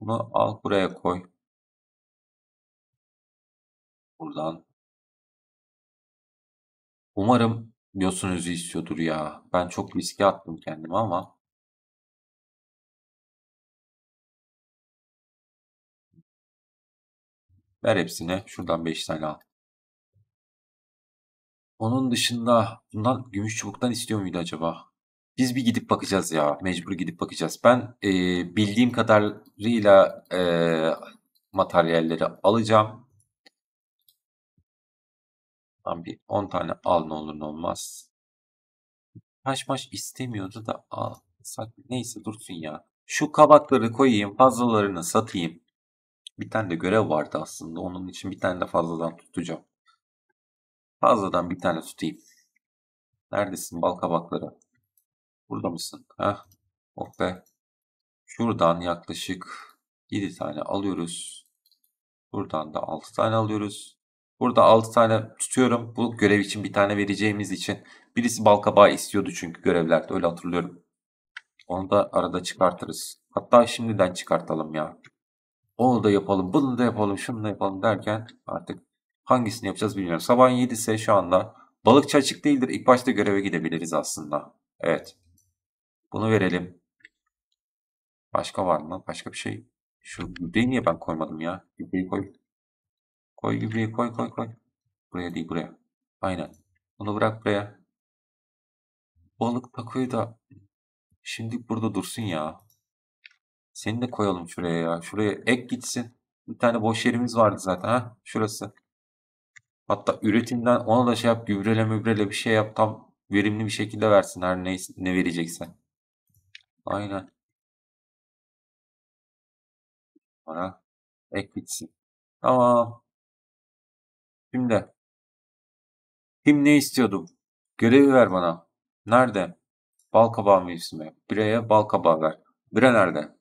Bunu al. Buraya koy. Buradan. Umarım yosun özü istiyordur ya. Ben çok riske attım kendimi ama. Ver hepsini. Şuradan 5 tane al. Onun dışında bundan gümüş çubuktan istiyor muydu acaba? Biz bir gidip bakacağız ya. Mecbur gidip bakacağız. Ben e, bildiğim kadarıyla e, materyalleri alacağım. Tam bir 10 tane al ne olur ne olmaz. Taş maş istemiyordu da al. Neyse dursun ya. Şu kabakları koyayım fazlalarını satayım. Bir tane de görev vardı aslında. Onun için bir tane de fazladan tutacağım. Fazladan bir tane tutayım. Neredesin bal kabakları? Burada mısın? Heh. Oh be. Şuradan yaklaşık 7 tane alıyoruz. Buradan da 6 tane alıyoruz. Burada 6 tane tutuyorum. Bu görev için bir tane vereceğimiz için. Birisi balkabağı istiyordu çünkü görevlerde öyle hatırlıyorum. Onu da arada çıkartırız. Hatta şimdiden çıkartalım ya. Onu da yapalım, bunu da yapalım, şunu da yapalım derken artık hangisini yapacağız bilmiyorum. Sabah 7 ise şu anda balıkçı açık değildir. İlk başta göreve gidebiliriz aslında. Evet. Bunu verelim. Başka var mı? Başka bir şey. Şu gübreyi niye ben koymadım ya? Gübreyi koy. Koy gübreyi koy koy koy. Buraya değil buraya. Aynen. Bunu bırak buraya. Balık takoyu da şimdi burada dursun ya. Seni de koyalım şuraya ya. Şuraya ek gitsin. Bir tane boş yerimiz vardı zaten. Ha, şurası. Hatta üretimden ona da şey yap. Gübrele mübrele bir şey yap. Tam verimli bir şekilde versin her ne, ne vereceksen. Aynen. Bana ek bitsin. Tamam. Şimdi. Kim ne istiyordu? Görevi ver bana. Nerede? Bal kabağı mevsimi. Bireye bal kabağı ver. Bire nerede?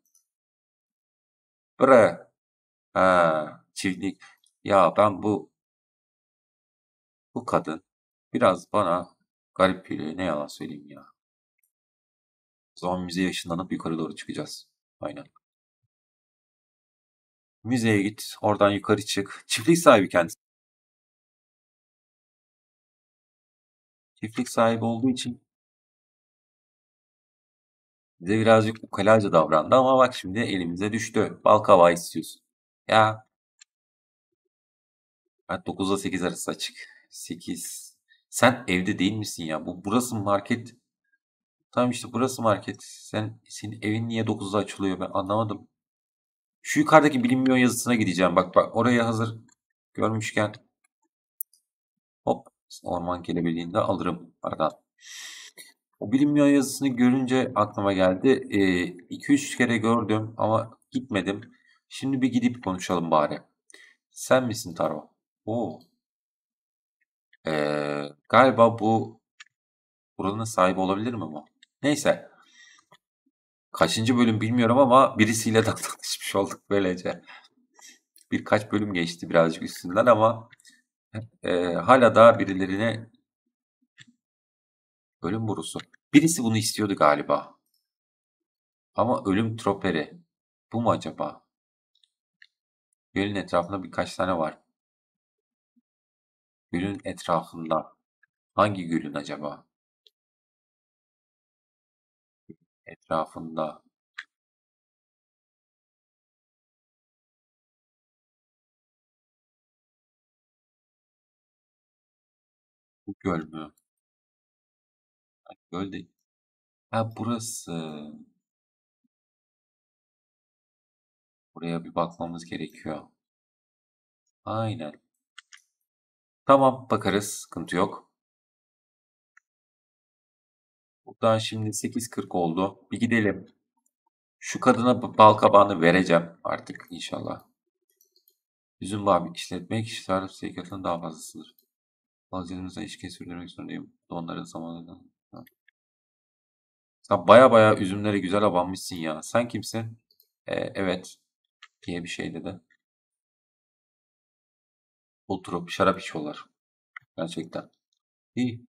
Bire. Ha, çiftlik. Ya ben bu bu kadın biraz bana garip geliyor. Ne yalan söyleyeyim ya. O zaman müzeye ışınlanıp yukarı doğru çıkacağız. Aynen. Müzeye git. Oradan yukarı çık. Çiftlik sahibi kendisi. Çiftlik sahibi olduğu için bize birazcık ukalaca davrandı ama bak şimdi elimize düştü. Bal kavağı istiyorsun. Ya. Ha, 9'la 8 arası açık. 8. Sen evde değil misin ya? Bu burası market. Tamam işte burası market. Sen senin evin niye 9'da açılıyor ben anlamadım. Şu yukarıdaki bilinmiyor yazısına gideceğim. Bak bak oraya hazır görmüşken. Hop orman kelebeğini de alırım aradan. O bilinmiyor yazısını görünce aklıma geldi. 2-3 kere gördüm ama gitmedim. Şimdi bir gidip konuşalım bari. Sen misin Taro? Oo. Ee, galiba bu buranın sahibi olabilir mi bu? Neyse. Kaçıncı bölüm bilmiyorum ama birisiyle de tanışmış olduk böylece. Birkaç bölüm geçti birazcık üstünden ama e, hala da birilerine ölüm borusu. Birisi bunu istiyordu galiba. Ama ölüm troperi. Bu mu acaba? Gölün etrafında birkaç tane var. Gölün etrafında. Hangi gölün acaba? Etrafında. Bu göl mü? Göl değil. Ha burası. Buraya bir bakmamız gerekiyor. Aynen. Tamam bakarız. Sıkıntı yok. Buradan şimdi 8.40 oldu. Bir gidelim. Şu kadına bal kabağını vereceğim artık inşallah. Üzüm bağı işletmek kişisel sevkiyatının daha fazlasıdır. Bazılarımızdan ilişkiyi sürdürmek zorundayım. Onların zamanında. Sen baya baya üzümleri güzel abanmışsın ya. Sen kimsin? Ee, evet. Diye bir şey dedi. Oturup şarap içiyorlar. Gerçekten. İyi.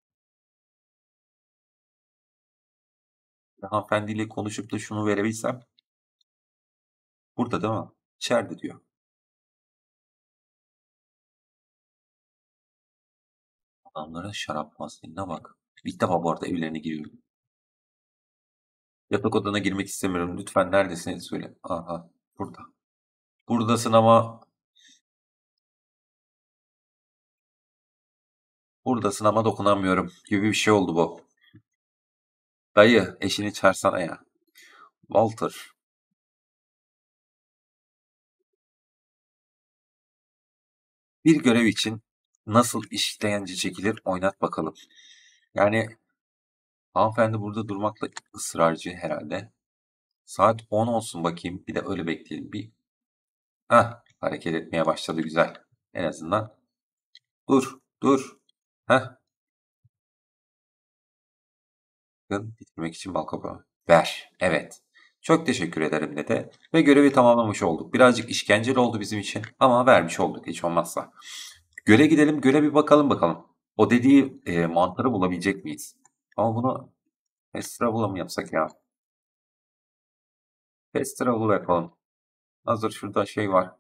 Hanımefendiyle konuşup da şunu verebilsem. Burada değil mi? İçeride diyor. Adamların şarap mahzenine bak. İlk defa bu arada evlerine giriyorum. Yatak odana girmek istemiyorum. Lütfen neredesin söyle. Aha burada. Buradasın ama buradasın ama dokunamıyorum gibi bir şey oldu bu. Dayı eşini çağırsana ya. Walter. Bir görev için nasıl işkence çekilir oynat bakalım. Yani hanımefendi burada durmakla ısrarcı herhalde. Saat 10 olsun bakayım. Bir de öyle bekleyelim. Bir Heh, hareket etmeye başladı güzel. En azından. Dur, dur. Heh. Bitirmek için bal. Ver. Evet. Çok teşekkür ederim dedi. Ve görevi tamamlamış olduk. Birazcık işkenceli oldu bizim için. Ama vermiş olduk hiç olmazsa. Göle gidelim. Göle bir bakalım bakalım. O dediği e, mantarı bulabilecek miyiz? Ama bunu fast travel'a mı yapsak ya? Fast travel yapalım. Hazır şurada şey var.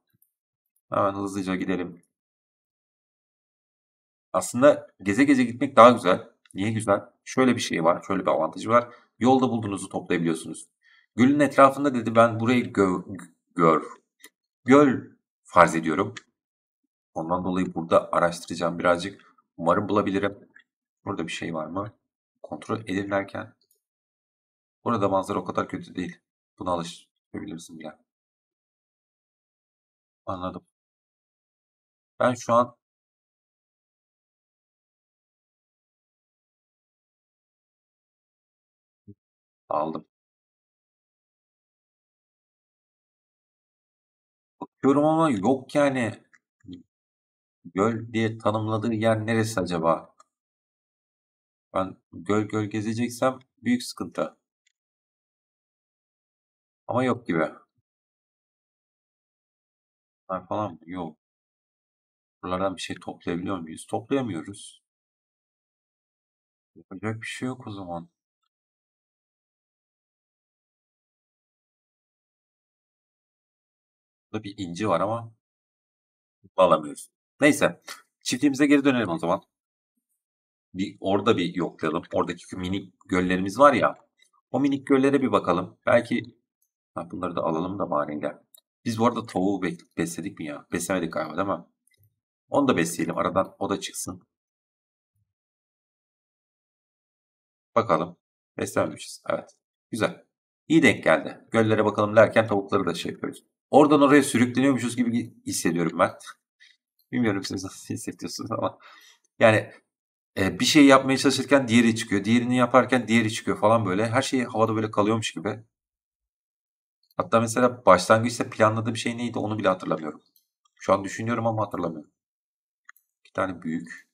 Hemen hızlıca gidelim. Aslında geze geze gitmek daha güzel. Niye güzel? Şöyle bir şey var. Şöyle bir avantajı var. Yolda bulduğunuzu toplayabiliyorsunuz. Gölün etrafında dedi ben burayı gö gör. Göl farz ediyorum. Ondan dolayı burada araştıracağım birazcık. Umarım bulabilirim. Burada bir şey var mı? Kontrol edin Burada manzara o kadar kötü değil. Buna alışabilirsin ya. Anladım. Ben şu an aldım. Bakıyorum ama yok yani. Göl diye tanımladığı yer neresi acaba? Ben göl göl gezeceksem büyük sıkıntı. Ama yok gibi. Ha, falan? Yok. Buralardan bir şey toplayabiliyor muyuz? Toplayamıyoruz. Yapacak bir şey yok o zaman. Burada bir inci var ama alamıyoruz. Neyse. Çiftliğimize geri dönelim o zaman. Bir orada bir yoklayalım. Oradaki minik göllerimiz var ya. O minik göllere bir bakalım. Belki ha, bunları da alalım da bari gel. Biz bu arada tavuğu besledik mi ya? Beslemedik galiba değil mi? Onu da besleyelim. Aradan o da çıksın. Bakalım. Beslememişiz. Evet. Güzel. İyi denk geldi. Göllere bakalım derken tavukları da şey yapıyoruz. Oradan oraya sürükleniyormuşuz gibi hissediyorum ben. Bilmiyorum siz nasıl hissediyorsunuz ama. Yani e, bir şey yapmaya çalışırken diğeri çıkıyor. Diğerini yaparken diğeri çıkıyor falan böyle. Her şey havada böyle kalıyormuş gibi. Hatta mesela başlangıçta planladığım şey neydi onu bile hatırlamıyorum. Şu an düşünüyorum ama hatırlamıyorum. İki tane büyük.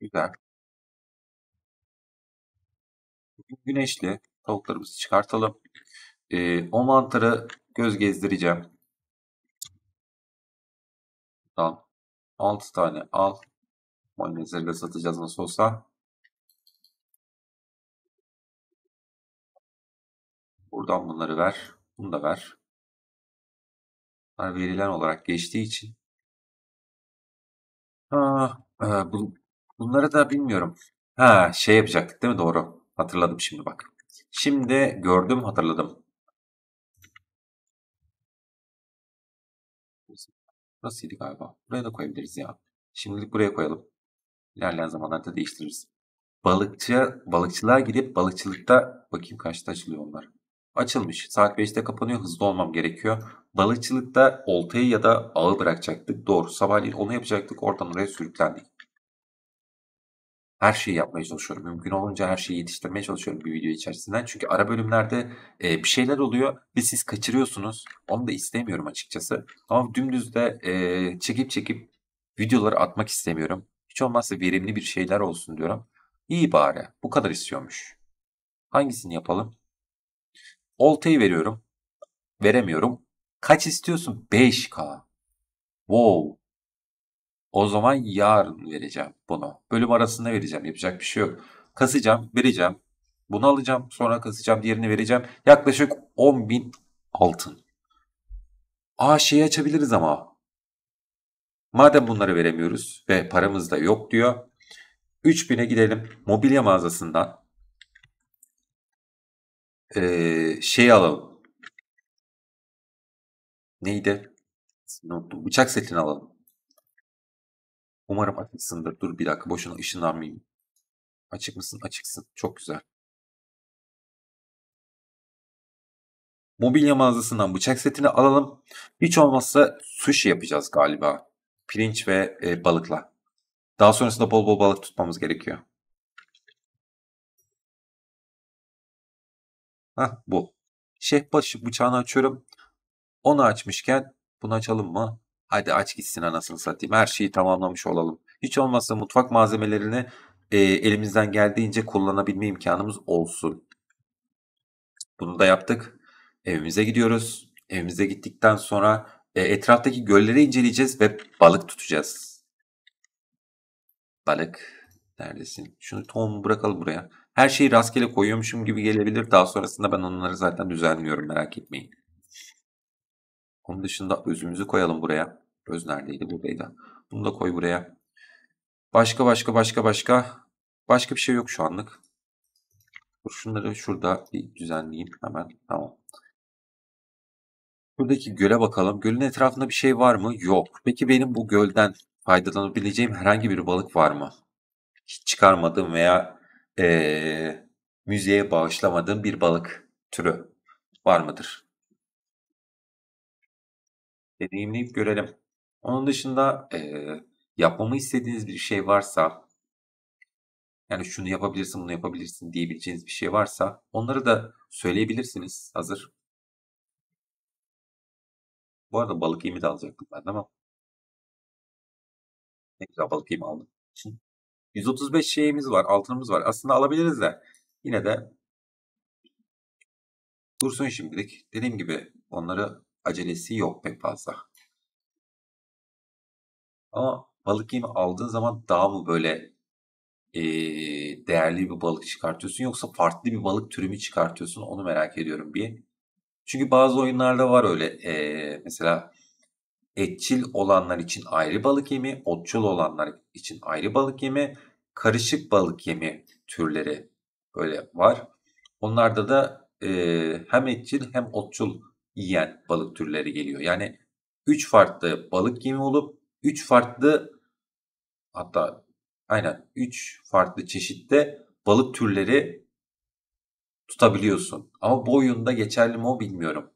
Güzel. Güneşli. Tavuklarımızı çıkartalım. Ee, o mantarı göz gezdireceğim. Tamam. 6 tane al. Mayonezleriyle satacağız nasıl olsa. Buradan bunları ver. Bunu da ver. Bunlar verilen olarak geçtiği için. Ha, e, bu, bunları da bilmiyorum. Ha, şey yapacaktık değil mi? Doğru. Hatırladım şimdi bak. Şimdi gördüm hatırladım. Burasıydı galiba. Buraya da koyabiliriz ya. Şimdilik buraya koyalım. İlerleyen zamanlarda değiştiririz. Balıkçı, balıkçılığa gidip balıkçılıkta bakayım kaçta açılıyor onlar. Açılmış. Saat 5'te kapanıyor. Hızlı olmam gerekiyor. Balıkçılıkta oltayı ya da ağı bırakacaktık. Doğru. Sabahleyin onu yapacaktık. Oradan oraya sürüklendik. Her şeyi yapmaya çalışıyorum. Mümkün olunca her şeyi yetiştirmeye çalışıyorum bir video içerisinden. Çünkü ara bölümlerde e, bir şeyler oluyor ve siz kaçırıyorsunuz. Onu da istemiyorum açıkçası. Ama dümdüz de e, çekip çekip videoları atmak istemiyorum. Hiç olmazsa verimli bir şeyler olsun diyorum. İyi bari. Bu kadar istiyormuş. Hangisini yapalım? Oltayı veriyorum. Veremiyorum. Kaç istiyorsun? 5K. Wow. O zaman yarın vereceğim bunu. Bölüm arasında vereceğim. Yapacak bir şey yok. Kasacağım, vereceğim. Bunu alacağım. Sonra kasacağım, diğerini vereceğim. Yaklaşık 10.000 altın. Aa şeyi açabiliriz ama. Madem bunları veremiyoruz ve paramız da yok diyor. 3000'e gidelim. Mobilya mağazasından ee, şey alalım. Neydi? Bıçak setini alalım. Umarım açıksındır. Dur bir dakika boşuna ışınlanmayayım. Açık mısın? Açıksın. Çok güzel. Mobilya mağazasından bıçak setini alalım. Hiç olmazsa sushi yapacağız galiba. Pirinç ve e, balıkla. Daha sonrasında bol bol balık tutmamız gerekiyor. Hah bu. Şehbaşı bıçağını açıyorum. Onu açmışken bunu açalım mı? Hadi aç gitsin anasını satayım. Her şeyi tamamlamış olalım. Hiç olmazsa mutfak malzemelerini e, elimizden geldiğince kullanabilme imkanımız olsun. Bunu da yaptık. Evimize gidiyoruz. Evimize gittikten sonra e, etraftaki gölleri inceleyeceğiz ve balık tutacağız. Balık. Neredesin? Şunu tohumu bırakalım buraya. Her şeyi rastgele koyuyormuşum gibi gelebilir. Daha sonrasında ben onları zaten düzenliyorum merak etmeyin. Onun dışında özümüzü koyalım buraya. Öz neredeydi? Buradaydı. Bunu da koy buraya. Başka başka başka başka. Başka bir şey yok şu anlık. Dur şunları şurada bir düzenleyeyim hemen. Tamam. Buradaki göle bakalım. Gölün etrafında bir şey var mı? Yok. Peki benim bu gölden faydalanabileceğim herhangi bir balık var mı? Hiç çıkarmadığım veya ee, müziğe bağışlamadığım bir balık türü var mıdır? Deneyimleyip görelim. Onun dışında e, yapmamı istediğiniz bir şey varsa yani şunu yapabilirsin bunu yapabilirsin diyebileceğiniz bir şey varsa onları da söyleyebilirsiniz hazır. Bu arada balık yemi de alacaktım ben ama ne güzel balık yemi aldım. 135 şeyimiz var, altınımız var. Aslında alabiliriz de yine de dursun şimdilik. Dediğim gibi onları acelesi yok pek fazla. Ama balık yemi aldığın zaman daha mı böyle e, değerli bir balık çıkartıyorsun yoksa farklı bir balık türü mü çıkartıyorsun onu merak ediyorum bir. Çünkü bazı oyunlarda var öyle e, mesela etçil olanlar için ayrı balık yemi, otçul olanlar için ayrı balık yemi, karışık balık yemi türleri böyle var. Onlarda da e, hem etçil hem otçul yiyen balık türleri geliyor. Yani 3 farklı balık yemi olup 3 farklı hatta aynen 3 farklı çeşitte balık türleri tutabiliyorsun. Ama bu oyunda geçerli mi o bilmiyorum.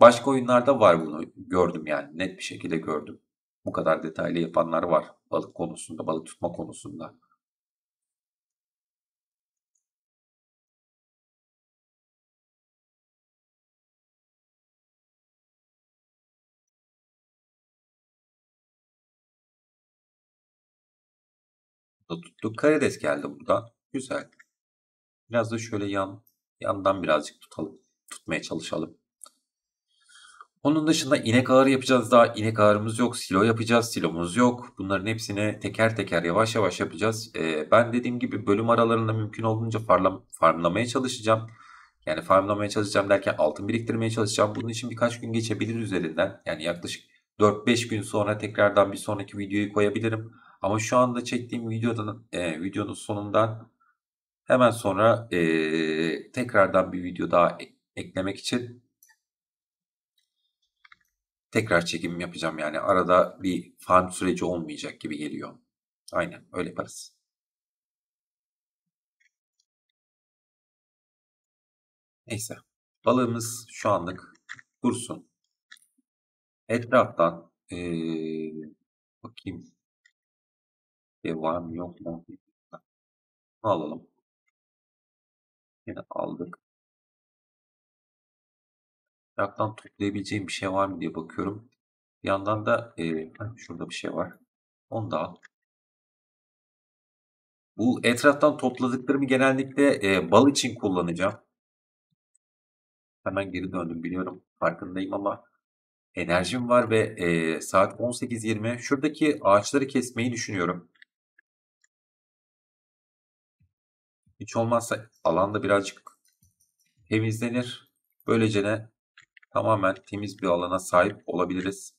Başka oyunlarda var bunu gördüm yani net bir şekilde gördüm. Bu kadar detaylı yapanlar var balık konusunda, balık tutma konusunda. Tuttuk. Karides geldi buradan. Güzel. Biraz da şöyle yan yandan birazcık tutalım. Tutmaya çalışalım. Onun dışında inek ağrı yapacağız daha. inek ağrımız yok. Silo yapacağız. Silomuz yok. Bunların hepsini teker teker yavaş yavaş yapacağız. Ee, ben dediğim gibi bölüm aralarında mümkün olduğunca farlam, farmlamaya çalışacağım. Yani farmlamaya çalışacağım derken altın biriktirmeye çalışacağım. Bunun için birkaç gün geçebilir üzerinden. Yani yaklaşık 4-5 gün sonra tekrardan bir sonraki videoyu koyabilirim. Ama şu anda çektiğim videodan, e, videonun sonundan hemen sonra e, tekrardan bir video daha e- eklemek için tekrar çekim yapacağım. Yani arada bir farm süreci olmayacak gibi geliyor. Aynen öyle yaparız. Neyse. Balığımız şu anlık dursun. Etraftan ee, bakayım şey var mı yok mu? Alalım. Yine aldık. Etraftan toplayabileceğim bir şey var mı diye bakıyorum. Bir yandan da e, şurada bir şey var. Onu da al. Bu etraftan topladıklarımı genellikle e, bal için kullanacağım. Hemen geri döndüm biliyorum. Farkındayım ama enerjim var ve e, saat 18.20. Şuradaki ağaçları kesmeyi düşünüyorum. Hiç olmazsa alanda birazcık temizlenir. Böylece ne tamamen temiz bir alana sahip olabiliriz.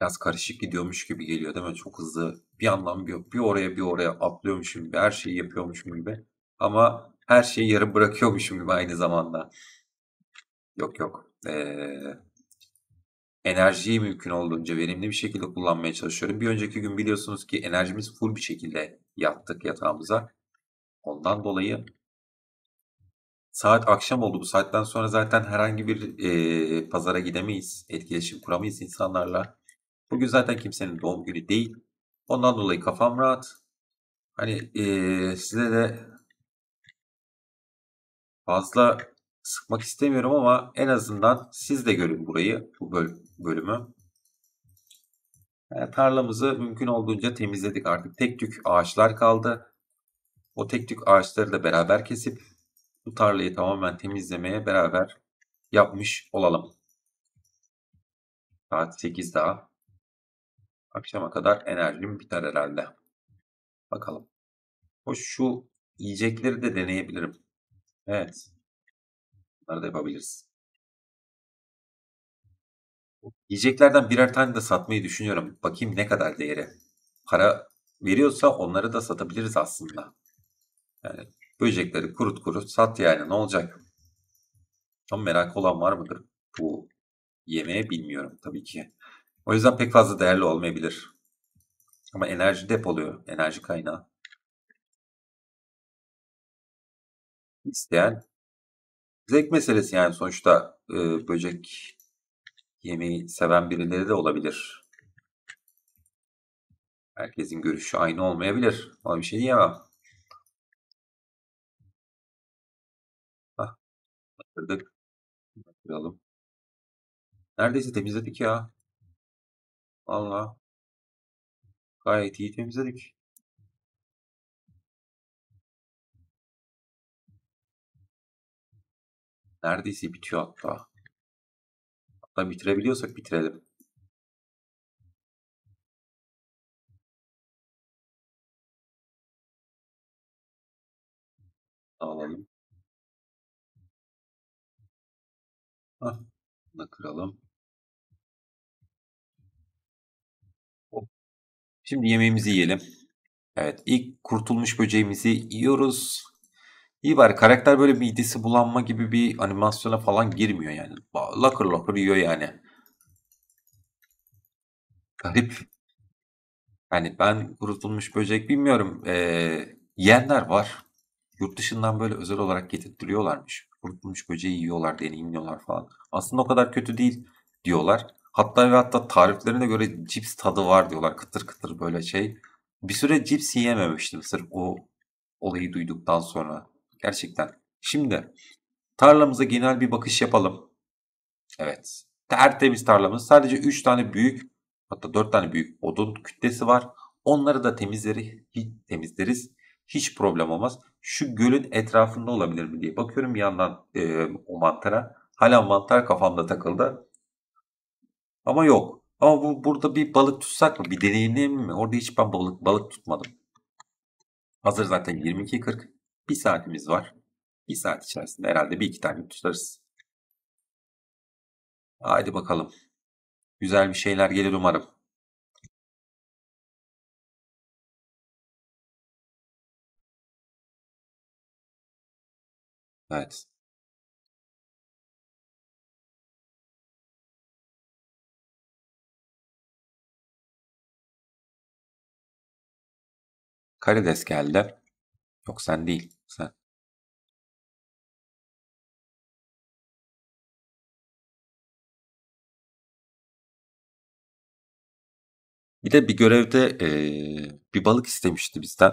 Biraz karışık gidiyormuş gibi geliyor değil mi? Çok hızlı bir yandan bir, bir oraya bir oraya atlıyormuşum gibi her şeyi yapıyormuşum gibi. Ama her şeyi yarım bırakıyormuşum gibi aynı zamanda. Yok yok. Ee, enerjiyi mümkün olduğunca verimli bir şekilde kullanmaya çalışıyorum. Bir önceki gün biliyorsunuz ki enerjimiz full bir şekilde yattık yatağımıza. Ondan dolayı saat akşam oldu. Bu saatten sonra zaten herhangi bir e, pazara gidemeyiz. Etkileşim kuramayız insanlarla. Bugün zaten kimsenin doğum günü değil. Ondan dolayı kafam rahat. Hani e, size de fazla sıkmak istemiyorum ama en azından siz de görün burayı, bu böl bölümü. Yani tarlamızı mümkün olduğunca temizledik artık. Tek tük ağaçlar kaldı. O tek tük ağaçları da beraber kesip bu tarlayı tamamen temizlemeye beraber yapmış olalım. Saat 8 daha. Akşama kadar enerjim biter herhalde. Bakalım. Hoş şu yiyecekleri de deneyebilirim. Evet. Bunları da yapabiliriz. Yiyeceklerden birer tane de satmayı düşünüyorum. Bakayım ne kadar değeri. Para veriyorsa onları da satabiliriz aslında. Yani böcekleri kurut kurut sat yani ne olacak? Tam merak olan var mıdır bu yemeğe bilmiyorum tabii ki. O yüzden pek fazla değerli olmayabilir. Ama enerji depoluyor. Enerji kaynağı. İsteyen zevk meselesi yani sonuçta e, böcek yemeği seven birileri de olabilir. Herkesin görüşü aynı olmayabilir. Ona bir şey diyemem. Hah, batırdık. Batıralım. Neredeyse temizledik ya. Valla. Gayet iyi temizledik. Neredeyse bitiyor hatta. Hatta bitirebiliyorsak bitirelim. Alalım. Hah, da kıralım. Şimdi yemeğimizi yiyelim. Evet ilk kurtulmuş böceğimizi yiyoruz. İyi bari karakter böyle midesi bulanma gibi bir animasyona falan girmiyor yani. Lakır lakır yiyor yani. Garip. Yani ben kurutulmuş böcek bilmiyorum. Ee, yiyenler var. Yurt dışından böyle özel olarak getirtiyorlarmış. Kurutulmuş böceği yiyorlar, deneyimliyorlar falan. Aslında o kadar kötü değil diyorlar. Hatta ve hatta tariflerine göre cips tadı var diyorlar. Kıtır kıtır böyle şey. Bir süre cips yiyememiştim sırf o olayı duyduktan sonra. Gerçekten. Şimdi tarlamıza genel bir bakış yapalım. Evet. Tertemiz tarlamız. Sadece 3 tane büyük hatta 4 tane büyük odun kütlesi var. Onları da temizleri, temizleriz. Hiç problem olmaz. Şu gölün etrafında olabilir mi diye bakıyorum bir yandan e, o mantara. Hala mantar kafamda takıldı. Ama yok. Ama bu burada bir balık tutsak mı? Bir deneyimleyelim mi? Orada hiç ben balık balık tutmadım. Hazır zaten 22.40. Bir saatimiz var. Bir saat içerisinde herhalde bir iki tane tutarız. Haydi bakalım. Güzel bir şeyler gelir umarım. Evet. Karides geldi. Yok sen değil. Sen. Bir de bir görevde eee, bir balık istemişti bizden.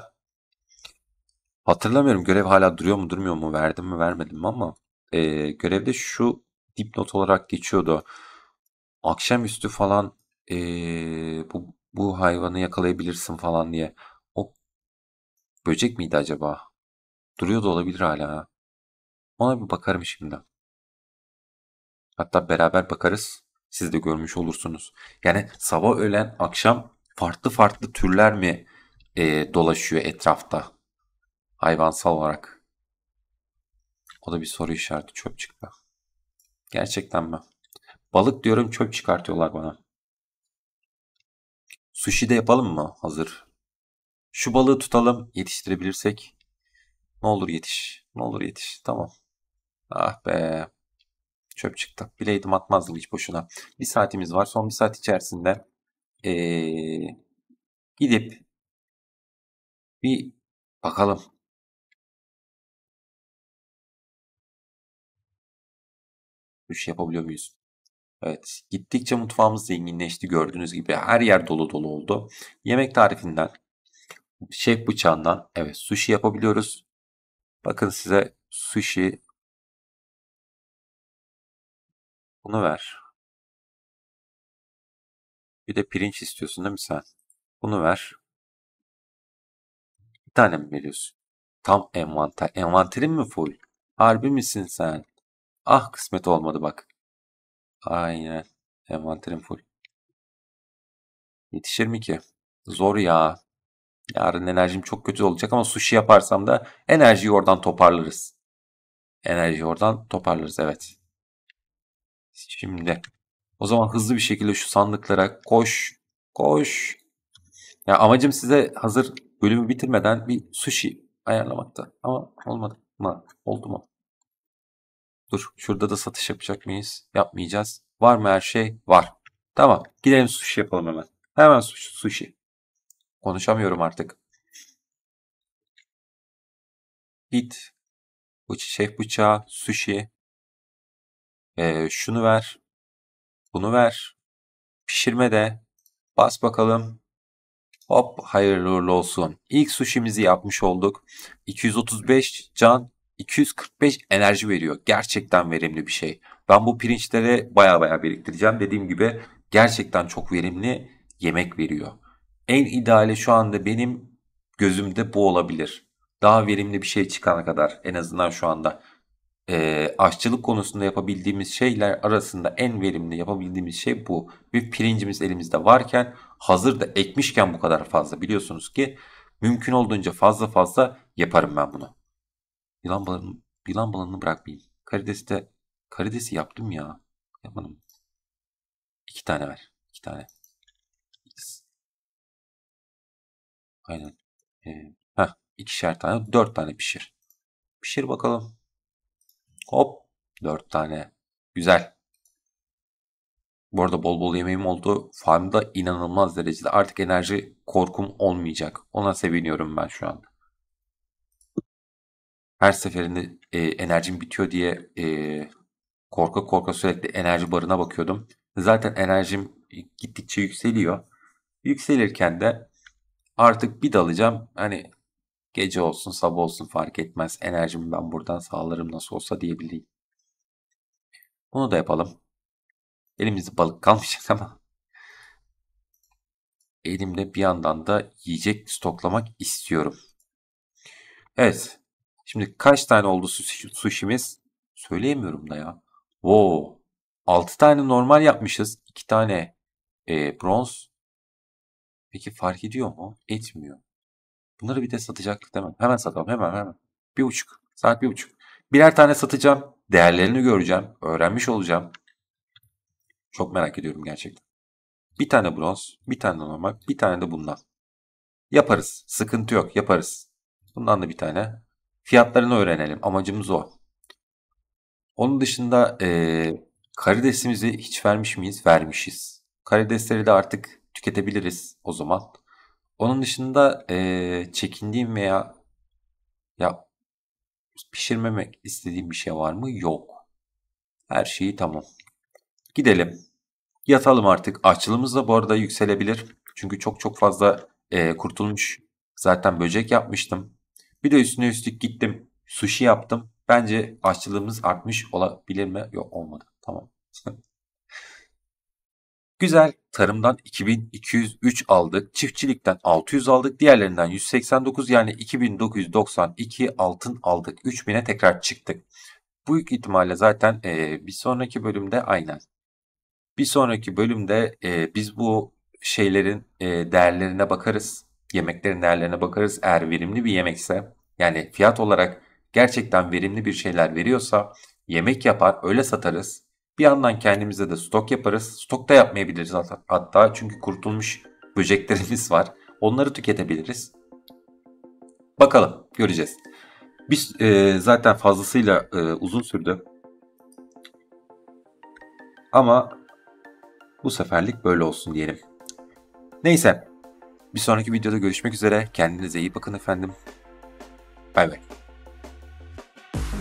Hatırlamıyorum görev hala duruyor mu durmuyor mu verdim mi vermedim mi ama eee, görevde şu dipnot olarak geçiyordu. Akşamüstü falan eee, bu, bu hayvanı yakalayabilirsin falan diye. O böcek miydi acaba? Duruyor da olabilir hala. Ona bir bakarım şimdi. Hatta beraber bakarız. Siz de görmüş olursunuz. Yani sabah öğlen akşam farklı farklı türler mi e, dolaşıyor etrafta hayvansal olarak? O da bir soru işareti çöp çıktı. Gerçekten mi? Balık diyorum çöp çıkartıyorlar bana. Sushi de yapalım mı? Hazır. Şu balığı tutalım yetiştirebilirsek. Ne olur yetiş. Ne olur yetiş. Tamam. Ah be. Çöp çıktı. Bileydim atmazdım hiç boşuna. Bir saatimiz var. Son bir saat içerisinde ee, gidip bir bakalım. Bu şey yapabiliyor muyuz? Evet. Gittikçe mutfağımız zenginleşti. Gördüğünüz gibi her yer dolu dolu oldu. Yemek tarifinden, şef bıçağından evet sushi yapabiliyoruz. Bakın size sushi bunu ver. Bir de pirinç istiyorsun değil mi sen? Bunu ver. Bir tane mi veriyorsun? Tam envanter. Envanterin mi full? Harbi misin sen? Ah kısmet olmadı bak. Aynen. Envanterim full. Yetişir mi ki? Zor ya. Yarın enerjim çok kötü olacak ama sushi yaparsam da enerjiyi oradan toparlarız. Enerjiyi oradan toparlarız evet. Şimdi o zaman hızlı bir şekilde şu sandıklara koş koş. Ya amacım size hazır bölümü bitirmeden bir sushi ayarlamakta. Ama olmadı mı? Oldu mu? Dur şurada da satış yapacak mıyız? Yapmayacağız. Var mı her şey? Var. Tamam. Gidelim sushi yapalım hemen. Hemen sushi. sushi. Konuşamıyorum artık. Bu şef bıçağı. Sushi. Ee, şunu ver. Bunu ver. Pişirme de. Bas bakalım. Hop hayırlı uğurlu olsun. İlk sushimizi yapmış olduk. 235 can 245 enerji veriyor. Gerçekten verimli bir şey. Ben bu pirinçleri baya baya biriktireceğim. Dediğim gibi gerçekten çok verimli yemek veriyor. En ideali şu anda benim gözümde bu olabilir. Daha verimli bir şey çıkana kadar en azından şu anda e, aşçılık konusunda yapabildiğimiz şeyler arasında en verimli yapabildiğimiz şey bu. Bir pirincimiz elimizde varken hazır da ekmişken bu kadar fazla biliyorsunuz ki mümkün olduğunca fazla fazla yaparım ben bunu. Yılan balığını, yılan balığını bırakmayayım. Karidesi de karidesi yaptım ya. Yapmadım. İki tane ver. İki tane. Aynen. Ee, heh, ikişer tane. Dört tane pişir. Pişir bakalım. Hop. Dört tane. Güzel. Bu arada bol bol yemeğim oldu. Farmda inanılmaz derecede artık enerji korkum olmayacak. Ona seviniyorum ben şu an. Her seferinde e, enerjim bitiyor diye e, korka korka sürekli enerji barına bakıyordum. Zaten enerjim gittikçe yükseliyor. Yükselirken de artık bir dalacağım. Hani gece olsun sabah olsun fark etmez. Enerjimi ben buradan sağlarım nasıl olsa diyebileyim. Bunu da yapalım. Elimizde balık kalmayacak ama elimde bir yandan da yiyecek stoklamak istiyorum. Evet. Şimdi kaç tane oldu sushi'miz? Söyleyemiyorum da ya. Wow. 6 tane normal yapmışız. 2 tane e, bronz. Peki fark ediyor mu? Etmiyor. Bunları bir de satacaktık değil mi? Hemen satalım. Hemen hemen. Bir buçuk. Saat bir buçuk. Birer tane satacağım. Değerlerini göreceğim. Öğrenmiş olacağım. Çok merak ediyorum gerçekten. Bir tane bronz, bir tane normal, bir tane de bundan. Yaparız. Sıkıntı yok. Yaparız. Bundan da bir tane. Fiyatlarını öğrenelim. Amacımız o. Onun dışında e, karidesimizi hiç vermiş miyiz? Vermişiz. Karidesleri de artık tüketebiliriz o zaman. Onun dışında e, çekindiğim veya ya pişirmemek istediğim bir şey var mı? Yok. Her şeyi tamam. Gidelim. Yatalım artık. Açlığımız da bu arada yükselebilir. Çünkü çok çok fazla e, kurtulmuş. Zaten böcek yapmıştım. Bir de üstüne üstlük gittim. Sushi yaptım. Bence açlığımız artmış olabilir mi? Yok olmadı. Tamam. Güzel. Tarımdan 2203 aldık. Çiftçilikten 600 aldık. Diğerlerinden 189 yani 2992 altın aldık. 3000'e tekrar çıktık. Büyük ihtimalle zaten e, bir sonraki bölümde aynen bir sonraki bölümde e, biz bu şeylerin e, değerlerine bakarız. Yemeklerin değerlerine bakarız. Eğer verimli bir yemekse yani fiyat olarak gerçekten verimli bir şeyler veriyorsa yemek yapar öyle satarız. Bir yandan kendimize de stok yaparız. Stok da yapmayabiliriz hatta çünkü kurtulmuş böceklerimiz var. Onları tüketebiliriz. Bakalım göreceğiz. Biz e, zaten fazlasıyla e, uzun sürdü. Ama bu seferlik böyle olsun diyelim. Neyse. Bir sonraki videoda görüşmek üzere. Kendinize iyi bakın efendim. Bay bay.